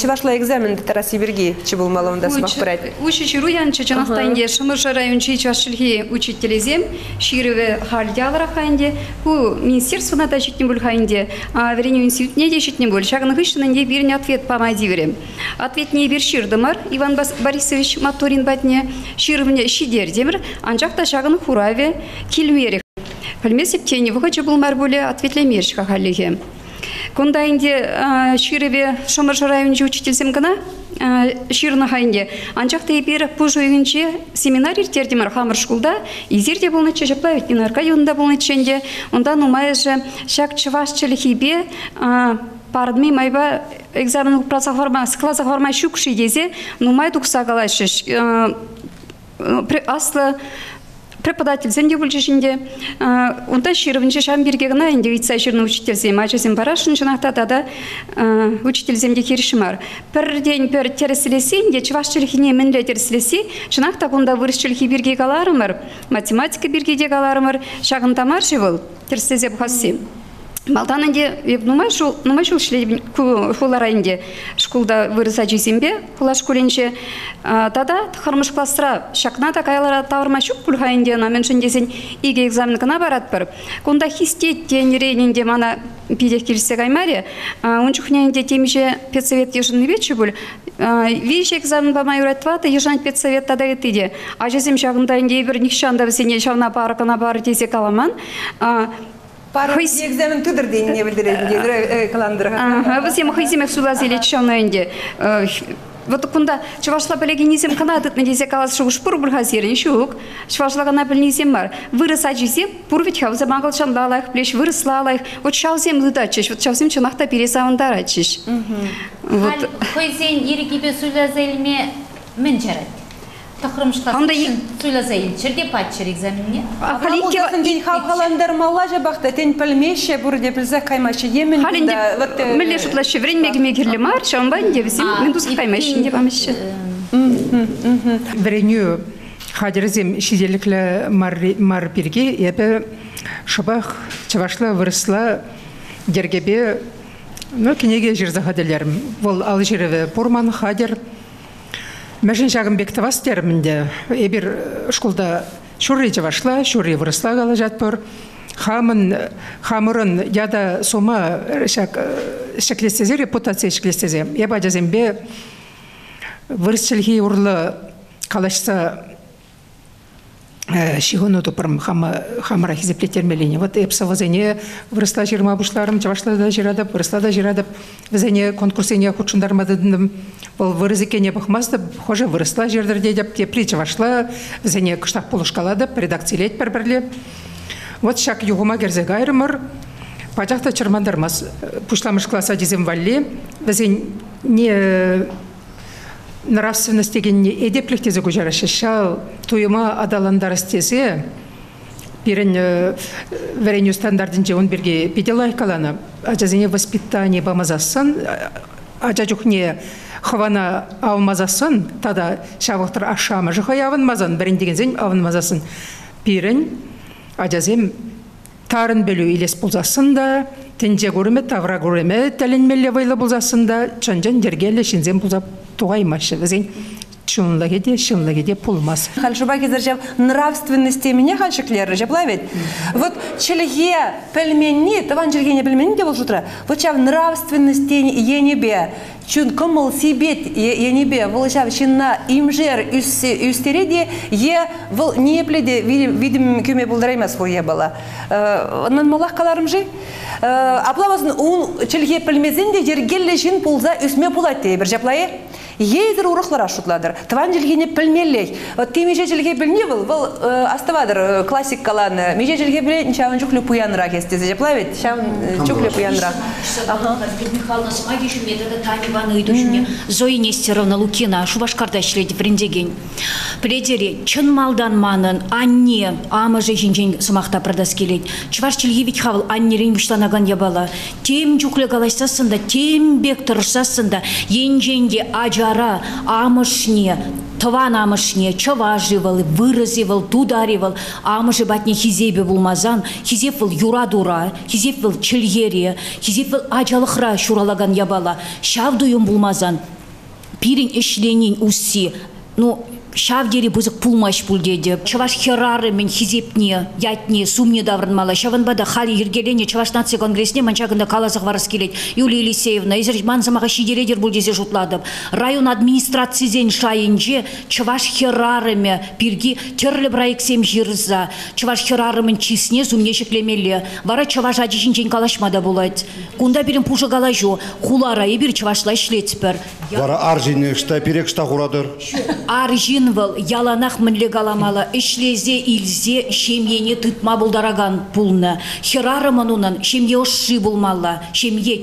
чевашла экзамен тараси берги чебул малонда смах брать. Учи чиру янчы чанахтайнде шымырша райончи чашшылхи учителезем ширве хальдялара хайнде бу министерствына да читне бул хайнде верене институтне де читне бул шагын хыштынынде бирне ответ помади верем. Ответ не бир ширдымар Иван Борисович Матурин батне ширвне шидер демір анжақта шағын хураве килмерек. Пілмесіп тені вғычы бұл марбуле ответлемерш қағаліге. Кунда инде ширве шомыр районче учительсем гына ширна хайнде анчакта ибир пужу үйінче семинар иртердимар хамыр шкулда изерде болны чежепла өткен аркадионда болны ченде онда нумайже шак чываш челихибе пардми майба экзамен працах форма классах форма шукши дезе нумай дукса галашыш. Аслы преподаватель зенде бульчишинде онда ширвинче шамбирге гына инде вица ширны учитель зем ачасем барашын жынакта тада учитель земде киришимар пір день пір тереслесе инде чувашчылхине мінле тереслесе жынакта кунда вырысчылхи бирге галарымыр математика бирге де галарымыр шагын тамар бухаси Малдан инде нумай шул нумай шул шле хулара инде школда вырыса жисембе хула школенче тада хырмыш классра шакна та кайлара тавырма шук пульха инде на меншен десен иге экзамен кына барат бір кунда хистет тенеренинде мана пидек кирсе каймаре унчухня инде темише педсовет ешын вече бүл виш экзамен ба майоратвата ешан педсовет тада етиде а жесем шагында инде бир никшанда бисене шавна паркана бар десе каламан. Пару экзамен тудыр дейін не білдіреді каландырға. Біз ем хызимек сула зеле чаунаенде. Вот кунда чувашла белегенизем канатыт не дизе калас шугуш пур бул хазирин шук. Чувашла кана белнизем бар. Вырыса жизе пур вит хавза мангал чанда алайх плеш вырысла алайх. Вот шаузем лыдачыш. Вот шаузем чунахта пересаундарачыш. Вот. Хойзен ерекибе сула зелме мен жарат. Тахрымшқа сөйлесейін, черде патчер экзаменне. Халикке день халқаландар малла жабақта тен пілмеше бұрде білзе қаймашы емен. Халинде міле шутлашы время мегерлі мар, шамбан мен дұсы қаймашы деп амашы. Біреню хадирзем шиделіклі мар бірге, ебі шыбақ чавашла вырысла дергебе, ну, кенеге жерза хаделерім. Ол ал жереве пурман хадер, Мәжін жағын бекті вас термінде, ебір школда шурри жавашла, шурри вырысла қала жатпыр. Хамын, хамырын яда сома шак, шаклестезе, репутация шаклестезе. Еба жазембе вырысчылхи урлы қалашса шихону тупырым хамыра хизеплетермелине. Вот эпсавазене вырысла жирма бушларым, жавашла да жирадып, вырысла да жирадып, візене конкурсене худшындармадыдым. Бұл вырызекене бұқмазды, хоже вырысла жердерде деп, тепли жавашла, візене кыштақ полушкаладып, редакциялет бір-бірле. Вот шак юғыма керзе гайрымыр, пачақта чырмандармас, пушламыш класса дезем валли, візен не нравственность деген не эдеплих тезе гужарашы шал туйыма адаландар стезе бирен вереню стандартын же он берге педелай калана ажазине воспитание бамазасын ажажухне хвана алмазасын тада шавықтыр ашамы жухаявын мазан бірін деген зен авын мазасын бирен ажазем тарын бөлу илес болзасын да тенже көріме тавра көріме тәленмеле вайлы болзасын да чанжан жергеле шинзен болзап тугаймашы везен чунлаге де шынлаге де пулмас Хальшуба кезер нравственности меня хальшиклер же плавит. Вот чельге пельмени, таван чельге не пельмени де волжутра. Вот чав нравственности е небе. Чун кымыл сибет е небе. Вот чав чинна имжер үстереде е вол не пледе видим кюме булдрайма свое было. Нан малах каларым же. Аплавасын он чельге пельмезен де жергелле жин пулза үсме пулат те бір Ейдер урықлар ашутладыр. Тван жилгене пілмеллей. Вот ты меже жилге білне был, был аставадыр классик каланы. Меже жилге біле, нчавын чуклю пуянрак есте заплавит, чавын чуклю пуянрак. Михайловна Смаги метода идушіне Зои Нестеровна Лукина Шубашкарда шледі брендеген. Пледері чын малдан манын анне амыжы жинжен сымақта продас келет. Чываш чилгевич хавыл аннерен бұштанаган ябала. Тем жүклі галайсасында, тем бек тұрсасында, енженге ажара амышне тыван амышне чаваживал, выразивал, тударивал, амышы батне хизебе булмазан, хизеп выл юра-дура, хизеп выл чилгере, хизеп выл ажалықра шуралаган ябала, шавдуюм булмазан, пирин ішленин усси, ну, шавдери бузык пулмаш пулдеди. Чаваш херары мен хизепне, ятне, сумне даврынмала. Шаванбада хали ергелене Чаваш нация конгрессне манчагында калазық варыс келет. Юлия Елисеевна, изер манзамаға шидередер булдезе жутладып. Район администрациязен шайынже Чаваш херарыме пирги терлі брайксем жирза. Чаваш херарымен чисне сумне шеклемелі. Вара Чаваш ажишінчен калашмада болады. Кунда бірін пужы галажу. Хулара ебір Чавашла ишлетіпір. Вара аржине шта перек шта хурадыр. Аржин выл яланақ мінлік аламалы, ішлезе илзе шемьене тытма бұлдараган пулны. Херары мұнынан шемье ұшшы бұлмалы, шемье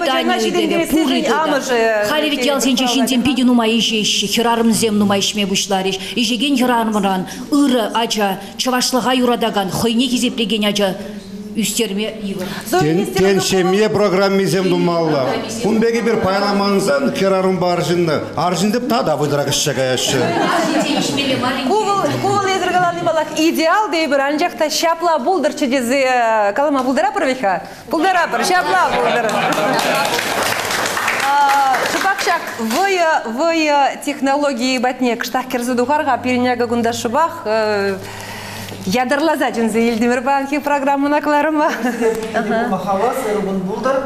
бы жаңа жиден деге, кересін пуры жин амыжы, деге. Хали вит ял сенче шинтен пиди нумай ижеші, херарым зем нумай ішме бұшлариш. Ижеген херарымыран, ыры ача, чавашлыға юрадаган, хойне кезеплеген ача, үстерме ивы. Тен тен шемье программизем думалла. Кун беги bir пайламаңызан керарым баржынны. Аржын деп та да выдырак ішшегаяшы. Кувыл кувыл езіргаланы балақ идеал дей бір анжақта шапла булдыр чедезе калама булдыра пырвиха. Булдыра пыр, шапла булдыр. Шыбақшақ, выя выя технологии батне кыштақ керзі духарға переняга гунда шыбақ ядырлаза жынзы Елдемір банки программына кларыма. Махалас, эргун булдыр.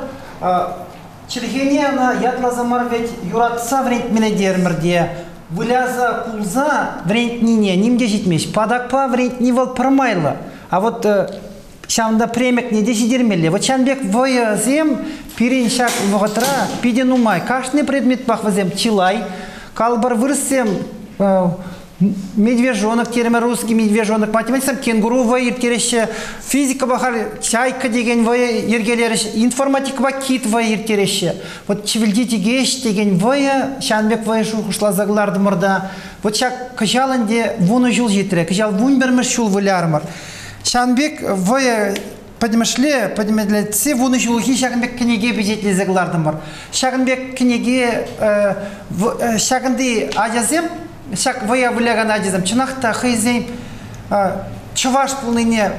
Чилхене на ядлазамар ведь юратса врент мене дермірде. Выляза кулза врент нине, нимде жетмеш. Падакпа врент нивал пырмайлы. А вот шанда премек не дермелі. Вот шанбек вой зем пирен шак вғытра пиден умай. Кашны предмет бақ вазем чилай. Калбар вырсем медвежонок тереме русский медвежонок математикам кенгуру вай ертереше физика бахар чайка деген вай ергелереш информатика ба кит ертереше вот чивилдити геш деген вай шанбек вай шу хушла загларды мырда. Вот шак кыжаланде вуну жул жетіре кыжал вун бермеш шул вылярмыр. Шанбек вай подмышле подмедле все вуны жулхи шагынбек книге бежетле загларды мыр. Шагынбек книге шагынды ажазем шак вая выляган адизам чынақта хызем чываш пулныне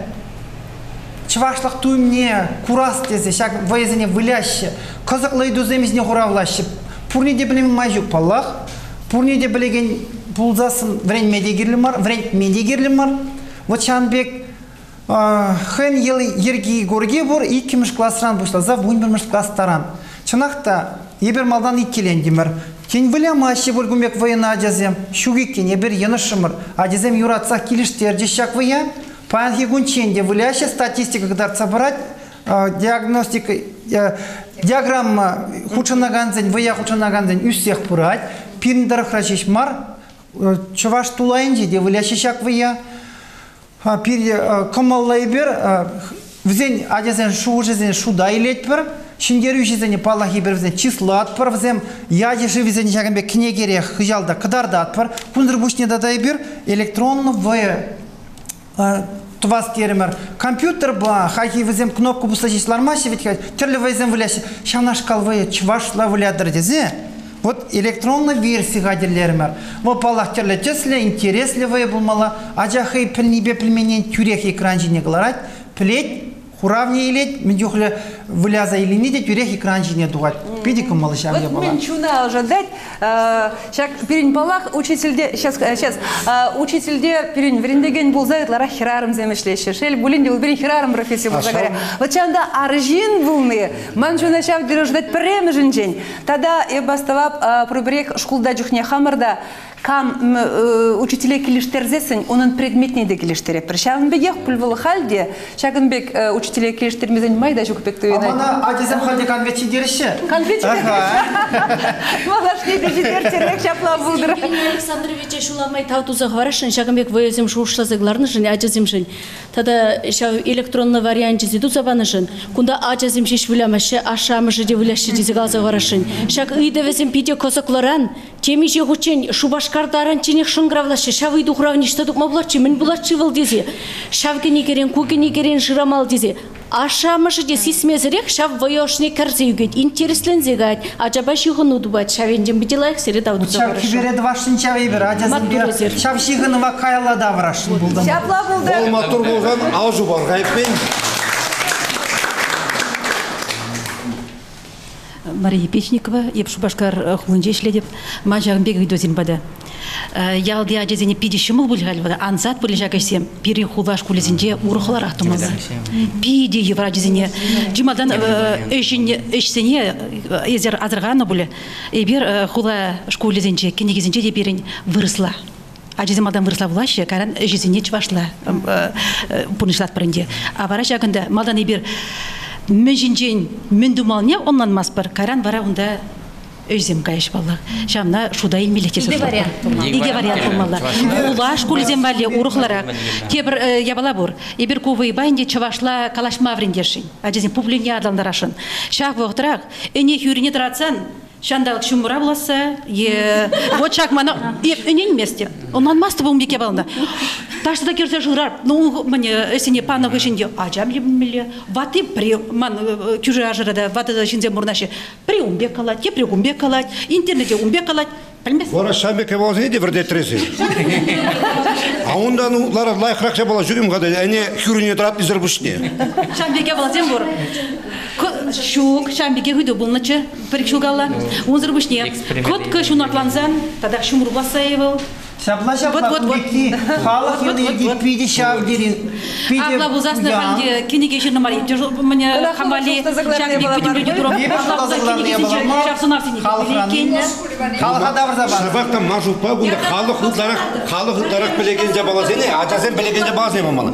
чывашлық туймне курас дезе шак ваязыне выляще. Кызыклы дуземизне хуравлаще пурни де білем мажук паллах пурни де білеген пулзасын врен медегирлі мар врен медегирлі мар. Вот шанбек хэн ел ерги горге бур иккимиш классран бушла за вунбермиш класстаран чынақта ебер малдан иккелендимер Кен білем ашы бөлгімек вайына ажазем, шугеккен ебір ені шымыр, ажазем юратсақ келіштер жешак вая, паян хигунченде выляще статистика кадар собрать, диагностика, диаграмма хучынаганзен, вая хучынаганзен үссех пырать, пириндар храчеш мар, чуваш тулайынже де выляще шак вая, пир кымаллай бер, візен ажазен шу жезен шуда илет бір, Палахи бір візен числа атпыр візем, яжи жи візен жагамбе кнегере хыжалда кыдарда атпыр, кундыр бушне дадай бір электронны в твас теремер компьютер ба хахи візем кнопку буса жеслармаши ведь терлі візем віляші шанаш калвая чвашла вілядыр дезе Вот электронный версия гадерлермер. Вот палах терле тесле интересливые булмала. Ажахай пильнибе пильменен тюрех экран жине гларать. Плеть хуравне илет, медюхле выляза или не тюрех экран жине дугать. пидиком мало ща Вот мен чуна уже дать. Сейчас перень балах учительде сейчас сейчас учительде перень врендеген был за это хирарым земешлеше. Шель булинде у перень хирарым профессия был говоря. Вот чанда аржин булны. Ман чуна ща ждать прем жинжень. Тогда я баставап пробрех школда жухне хамарда кам учителе килиштерзесен, onun предметне де килиштереп. Шагынбек ех пульвыл халде, шагынбек учителе килиштермезен майда жукпек туйна. Амана адизем халде Малаш шапла шуламай воязем шушлазыгларны жын жын. Тада ша электронный вариант жиду забанышын. Кунда ажазем шиш вилямашы ашамы жиде виляшы дизигалза хварашын. Шак ыйдевезем пиде косокларан, теми же хучен шубашкардарын чинех шыңгравлашы, шавы духравништа дук маблачы, мен булачы выл дизе. Шавгени керен, кугени керен жирамал дизе. Ашамышы де сисмезірек шав воешне кәрзеугет, интереслензегат, ажаба шиғын удубат, шавенден бітелайық сері даудыца Шав кибере двашын чавей бер, адизем бер. Шав шигынова кайла да врашын булдым. Шапла булды. Ол матур болған аузы бар ғайыппен. Мария Печникова, еп шубашкар хулынже ишледеп, ма жағынбек үйдозин бады. Ялды ажезіне пиди шымыл бұл ғалбада, анзат бұл жағайсем, пири хулаш кулезінде урхылар ақтымыз. Пиди евра ажезіне, жимадан эшсене езер азырғаны бұл, ебер хула шкулезінде, кенегезінде де берін вырысла. Ажизим адам вырысла булашы, каран жизине чвашла пунышлат бірінде. А вара жағында малдан ебер мен жинжен мен думалне оннан маспыр каран бара онда өзем кайыш баллах шамна шуда вариант болмалы. иге вариант болмалла улаш кулизем вале урухлара. тебір ябала бур. Ебір кувы байнде чавашла калаш мавриндершин ажезин публине адалдарашын шах вохтрак эне хюрине тратсан Шандалык шумура буласа, е вот шак мана энен месте. Онан масты бу меке балында. Ташта керсе журар. Ну мне эсене пана гышинде ажам лиммеле. Ваты при ман чужы ажырада ваты шинзе мурнаши. При умбе калат, те при умбе калат, интернете умбе калат. Білмес. Вара шамбеке болсын еде бірде тресі. А онда ну лара лайықрақ жабала жүрем қада, әне хүріне тұрат изір бұшне. Шамбеке балазем бур. Шук, шамбеке хүді болнычы, бір шугала. Онзыр бушне. Кот кыш унатланзан, тада шумру басаевыл. Шапла халық шав. Абла бузасны мари. Мне хамали шамбек бүтін люди дұрып. Ебі шуда заглавные была. Халыққа да бір забан. Шабақта мажупа бұнда халық ұлдарақ, халық ұлдарақ білеген жабала білеген жабала.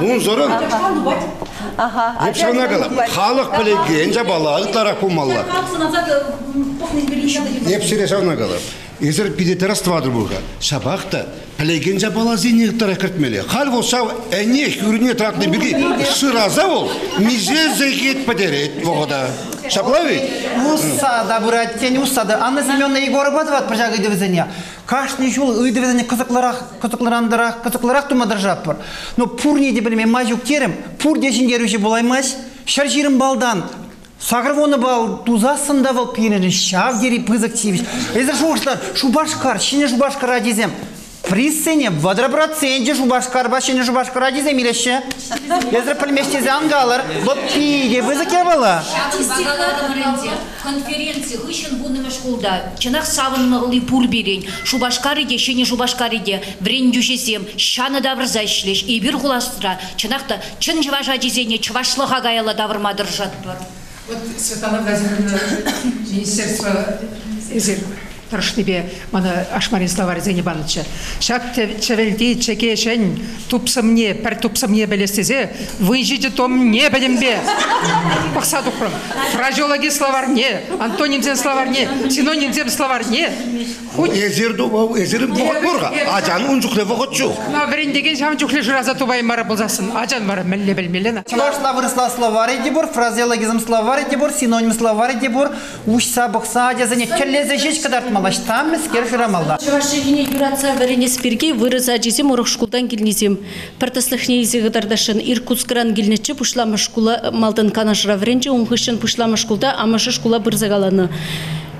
Он зорын. Ага. Еп шана қалап, халық білеген жабала. Еп шана. Езір пидетераствадыр бұға. Шабақта білеген жабала зене ұлдарақ кіртмелі. Хал болса, әне хүріне тұратны бігі шыраза ол, миже зегет падерет бұғыда. Да бурат тень уса да. Анна Семеновна Егорова вот прожага дивизения. Каждый жол ый дивизения кызыкларак, кызыкларандырак, кызыкларак тума держат бар. Но пур не дебелме мажук терем, пур дешин деруши булаймас. Шаржирым балдан. Сагрвоны бал тузасында бал пирен шав дери пызык тивиш. Эзер шуштар, шубашкар, шине шубашкар адизем. Присене квадропроценте шубашкар башыне шубашкар адизем илеше. Эзер пілмеште зангалар, вот пиге пызыке бала. конференция хышын бунныма школда чынак савыннығылы пур берен шубашкариде шене шубашкариде врен дүшесем шаны давырза ишлеш ибір хуластыра чынакта чын жыважа дизене чывашлыға гаяла давырмадыр жатпыр Вот Светлана Владимировна, Министерство Эзер Таршнебе, мана Ашмарин Славар Зенебановича. Шак чевелди чекешен тупсамне, пер тупсамне белестезе, выйдите том не белембе. Пахсаду хром. Фразеологи словар не, антонимзен словар не, синонимзен словар не. Езер ду, езер бұғыт бұрға. Ажан ұнжықле бұғыт жоқ. На врендеген шам чухле жраза тубай мара болзасын. Ажан мара мелле белмелена. Чавашла выросла словари дебур, фразеологизм словари дебур, синоним словари дебур, ушса бокса адязане келлезе жеш кадартмалаш, там мескер жирамалда. Чувашине юраца верене спирге вырыза жесем урок шкулдан келнезем. Партаслыхне изегдардашын Иркутскран келнече пушлама шкула малдан канашра вренче унхышын пушлама шкулда амашы шкула бырзагаланы.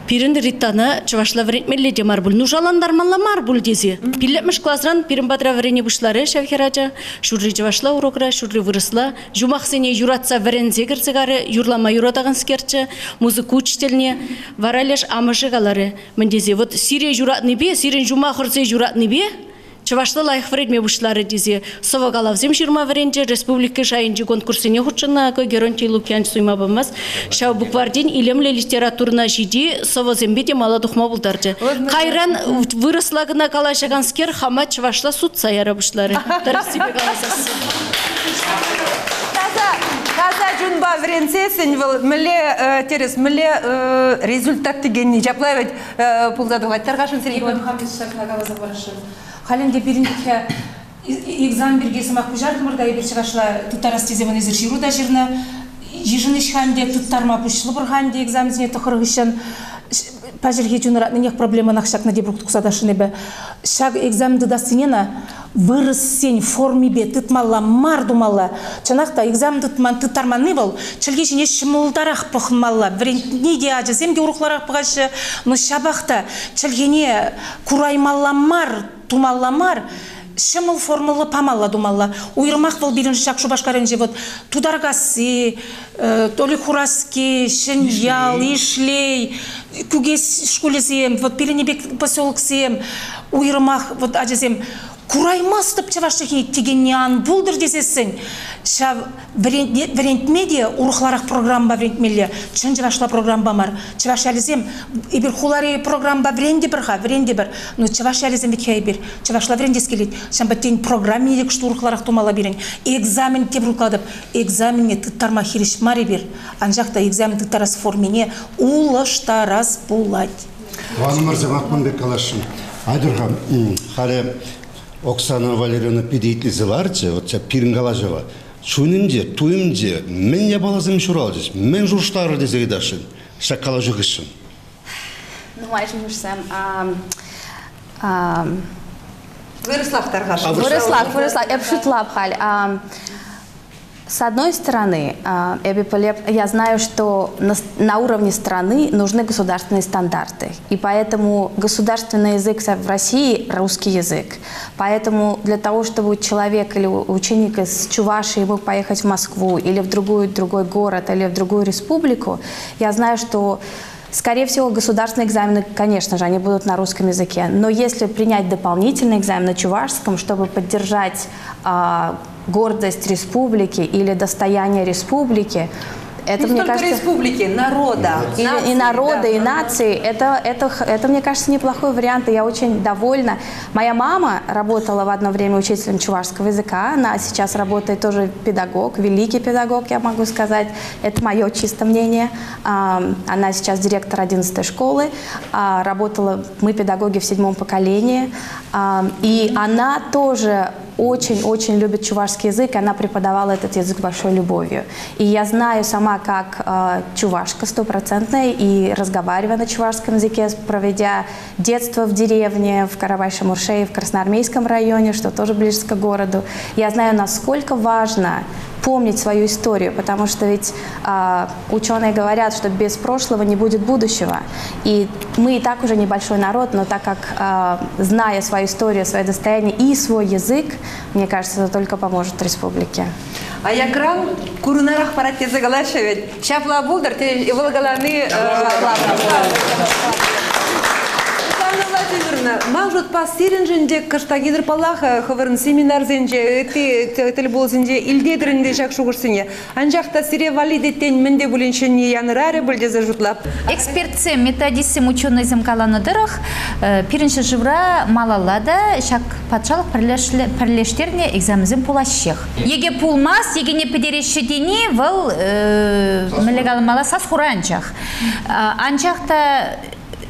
Пирин риттаны чувашла вретмелле де мар бул нужаландар манла мар бул дези пиллемеш классран пирин бадра врене бушлары шавхеража шурри чувашла урокра шурри вырысла. Жумахсене юратса врензе кирцегары юрлама юратаган скерче. Музыка учительне варалеш амыжыгалары мендези вот сире юратны бе сирен жума хырзе юратны бе? Чавашла лайх вредме бушлары дизе совагалавзем жирма вренже республика шайынжы конкурсыне хучына ко геронти лукян суйма бамас. Шау буквардин илемле литературна жиди совазембе де мала духма булдаржы кайран вырыслагына калашаган скер хама чавашла суд саяра бушлары вренсесін выл міле терес міле результат дегенне жаплай бәд пулзады ғайттар қашын сергей Мухаммед Шахна Галаза Барышын. Халинде биринке экзамен бергесі мақ бұжар дымырда ебір шығашла тұттарас теземін езір жиру да жирна жижын ишханде тұттарма бұшлы бұрханде экзамензіне тұқырғышын пажерге жунырат нех проблема нақшак на дебрук тұқсада шынебе. Шаг экзаменді да сенена вырыс сен форме бе тытмалла мар думалла чанақта экзамен тытман тытарманы бол чілге жіне шымылдарақ пұхынмалла не де ажы пұғашы но шабақта чілгене кураймалла мар тумалла мар шымыл формулы памалла думалла уйрмақ бол биринчи шакшу башкарынже вот. Тударгаси толи хураски шиньял ишлей. күгес школесем вот пеленебек поселоксем уйрмақ вот ажесем кураймас деп чавашчахи тегеннян булдыр десесің шав вариант медиа урухларах программа вариант мелле чын чавашла программа мар. Чаваш ализем ибир хулари программа вренде бірха вренде бір но чаваш ализем бекей бир чавашла вренде скелет шамба тень программе едек что урухларах тумала бирен. Экзамен теп рукладып экзаменне тыттарма хириш мари бир анжакта экзамен тыттарас формене улыштарас булать. Ван Мырза Махманбек Калашин. Айдырхам, харе Оксана Валерьевна педейтли варче, вот ця пирингалажева. Шунинже, туимже, мен я балазым шуралжыз, мен журштары десе гидашын, шакалажы гышын. Ну, майже мушсам. Вырыслақтар қашы. Вырыслав, вырыслав. Я пшутлав халь. С одной стороны, а, я знаю, что на уровне страны нужны государственные стандарты. И поэтому государственный язык в России – русский язык. Поэтому для того, чтобы человек или ученик из Чувашии мог поехать в Москву или в другой, другой город или в другую республику, я знаю, что Скорее всего, государственные экзамены, конечно же, они будут на русском языке. Но если принять дополнительный экзамен на чувашском, чтобы поддержать э, гордость республики или достояние республики, это, не мне кажется, республики, народа. и, нации, и народа, да, и нации. Это, это, это, мне кажется, неплохой вариант, и я очень довольна. Моя мама работала в одно время учителем чувашского языка, она сейчас работает тоже педагог, великий педагог, я могу сказать. Это мое чисто мнение. А, Она сейчас директор 11 школы, а, работала, мы педагоги в седьмом поколении, А, и она тоже очень-очень любит чувашский язык, и она преподавала этот язык большой любовью. И я знаю сама, как э, чувашка стопроцентная, и разговаривая на чувашском языке, проведя детство в деревне, в Каравай-Шамурше, в Красноармейском районе, что тоже близко к городу, я знаю, насколько важно помнить свою историю, потому что ведь э, ученые говорят, что без прошлого не будет будущего. И мы и так уже небольшой народ, но так как, э, зная свою историю, свое достояние и свой язык, мне кажется, это только поможет республике. А я грам курунарах парат тезе галашевет. Шапла булдар, те вылгаланы Светлана Владимировна, мажут па сиринжинде кыштагидыр палаха хывырын семинар зенже, ти тел бол зенже илдедиринде жак шугурсине. Анжакта сире валидеттен менде булиншине яныраре булдезе жутлап. экспертсем методистсем ученыйсем каланыдырых пиринчи живра малалада шак патшалық пірлештеріне экзамізім пулащех. Еге пулмас, еге не педерешедени выл мілегалмала сас хуранчах. Анчақта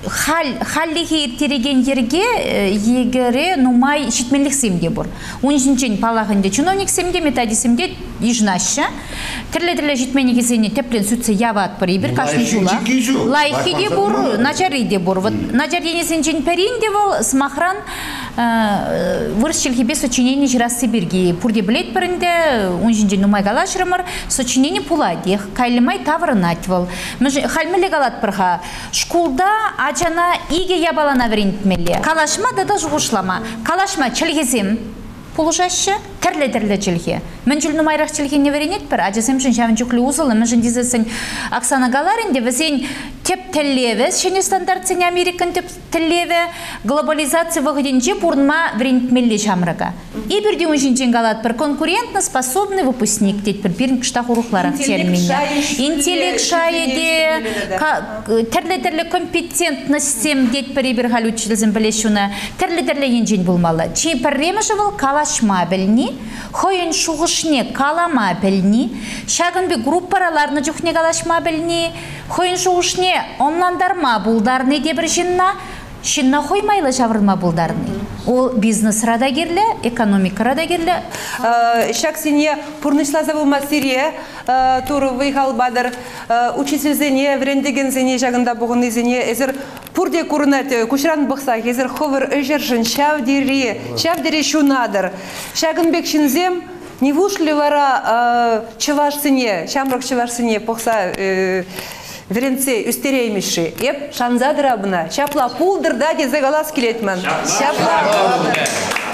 хал халлихи иртереген ерге э, егере нумай шитменлик семде бур. Унжинчен палагынде чиновник семде метади семде ижнаща. Тирле тирле житмени кезене теплен сүтсе яват бір ибір Лайхи жула. Лайхи де бур, начари де бур. Вот начар енесенчен перин де бол смахран вырысчилхи бе сочинение жирасы бирги. Пурде билет бірінде унжинчен нумай галашрымыр сочинение пуладех. Кайлымай таврынать бол. Хальмеле галат бірға. Шкулда ачана иге ябалана веринтмеле. Калашма да да жуғышлама. Калашма чилгезем. Пулушашы, тірлі тірлі чілге. Мен жүл нумайрақ чілге не веренет бір, ажасым шын шавын жүклі узылы, мен жын дизесін Оксана Галаринде, візен теп тіллеве, шыны стандарт сен Американ теп тіллеве, глобализация вғыденче бұрынма веренетмелі шамрыға. И бірде он галат бір конкурентно способный выпускник, дет бір бірін кыштақ ұрықларақ термине. Интеллект шайеде, тірлі-тірлі компетентностем дет бір ебір хал учителзін білешуна, тірлі-тірлі енжен болмалы. Чей пірремі жывыл калашма білні, хойын шуғышне калама білні, шагын бі группараларны жүхне калашма білні, хойын шуғышне онландарма бұлдарны дебір жинна, Шинна хоймайлы жавырма бұлдарны. Ол бизнес радагерлі, экономика радагерлі. Шак сене пурнышлаза болма сире, туры выйхал бадыр, учитель зене, врендеген зене, жагында бұғын зене, ezер пурде курнат, кушран бұқса, ezер ховыр өжержін, шавдері, шавдері шунадыр. Шагынбек шинзем, не вушли вара чываш сене, чываш сене, бұқса, Веренце үстереймеші. Еп, шанзадыр абына. Шапла пулдыр да дезе галас келетмен. Шапла.